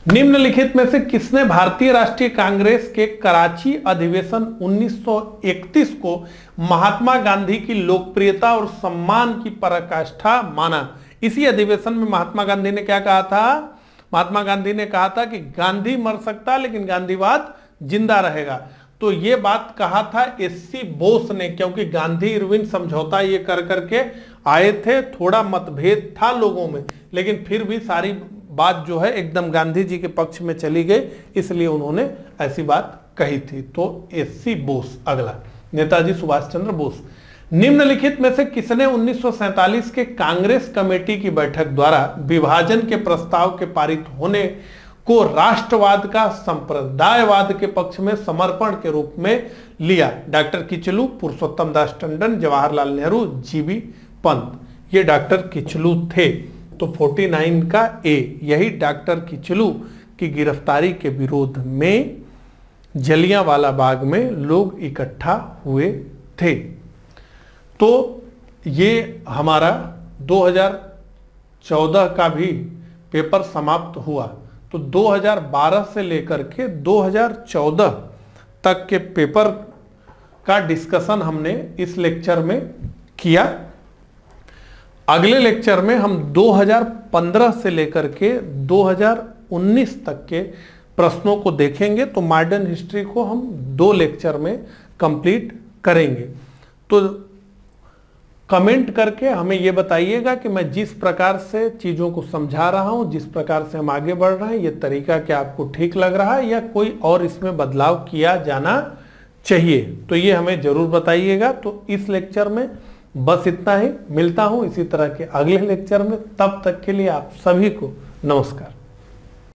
निम्नलिखित में से किसने भारतीय राष्ट्रीय कांग्रेस के कराची अधिवेशन 1931 को महात्मा गांधी की लोकप्रियता और सम्मान की पराकाष्ठा माना? इसी अधिवेशन में महात्मा गांधी ने क्या कहा था? महात्मा गांधी ने कहा था कि गांधी मर सकता, लेकिन गांधीवाद ज़िंदा रहेगा। तो ये बात कहा था एससी बोस ने, क्योंकि गांधी, इरविन समझौता ये कर करके आए थे, थोड़ा मतभेद था लोगों में, लेकिन फिर भी सारी बात जो है एकदम गांधी जी के पक्ष में चली गई, इसलिए उन्होंने ऐसी बात कही थी। तो एससी बोस, अगला, नेताजी सुभाष चंद्र बोस। निम्नलिखित में से किसने 1947 के कांग्रेस कमेटी की बैठक द्वारा विभाजन के प्रस्ताव के पारित होने को राष्ट्रवाद का, संप्रदायवाद के पक्ष में समर्पण के रूप में लिया। Doctor Kitchlew, Purushottam Das Tandon, Jawaharlal Nehru, G B Pant, ये डॉक्टर किचलू थे। तो 49 का ए, यही डॉक्टर किचलू की गिरफ्तारी के विरोध में जलियांवाला बाग में लोग इकट्ठा हुए थे। तो ये हमारा 2014 का भी पेपर समाप्त हुआ। तो 2012 से लेकर के 2014 तक के पेपर का डिस्कशन हमने इस लेक्चर में किया। अगले लेक्चर में हम 2000 2015 से लेकर के 2019 तक के प्रश्नों को देखेंगे तो मॉडर्न हिस्ट्री को हम दो लेक्चर में कंप्लीट करेंगे। तो कमेंट करके हमें ये बताइएगा कि मैं जिस प्रकार से चीज़ों को समझा रहा हूँ, जिस प्रकार से हम आगे बढ़ रहे हैं, ये तरीका क्या आपको ठीक लग रहा है या कोई और इसमें बदलाव किया जाना चाहिए? तो ये हमें ज़रूर बताइएगा। तो इस लेक्चर में बस इतना ही। मिलता हूँ इसी तरह के अगले लेक्चर में। तब तक के लिए आप सभी को नमस्कार।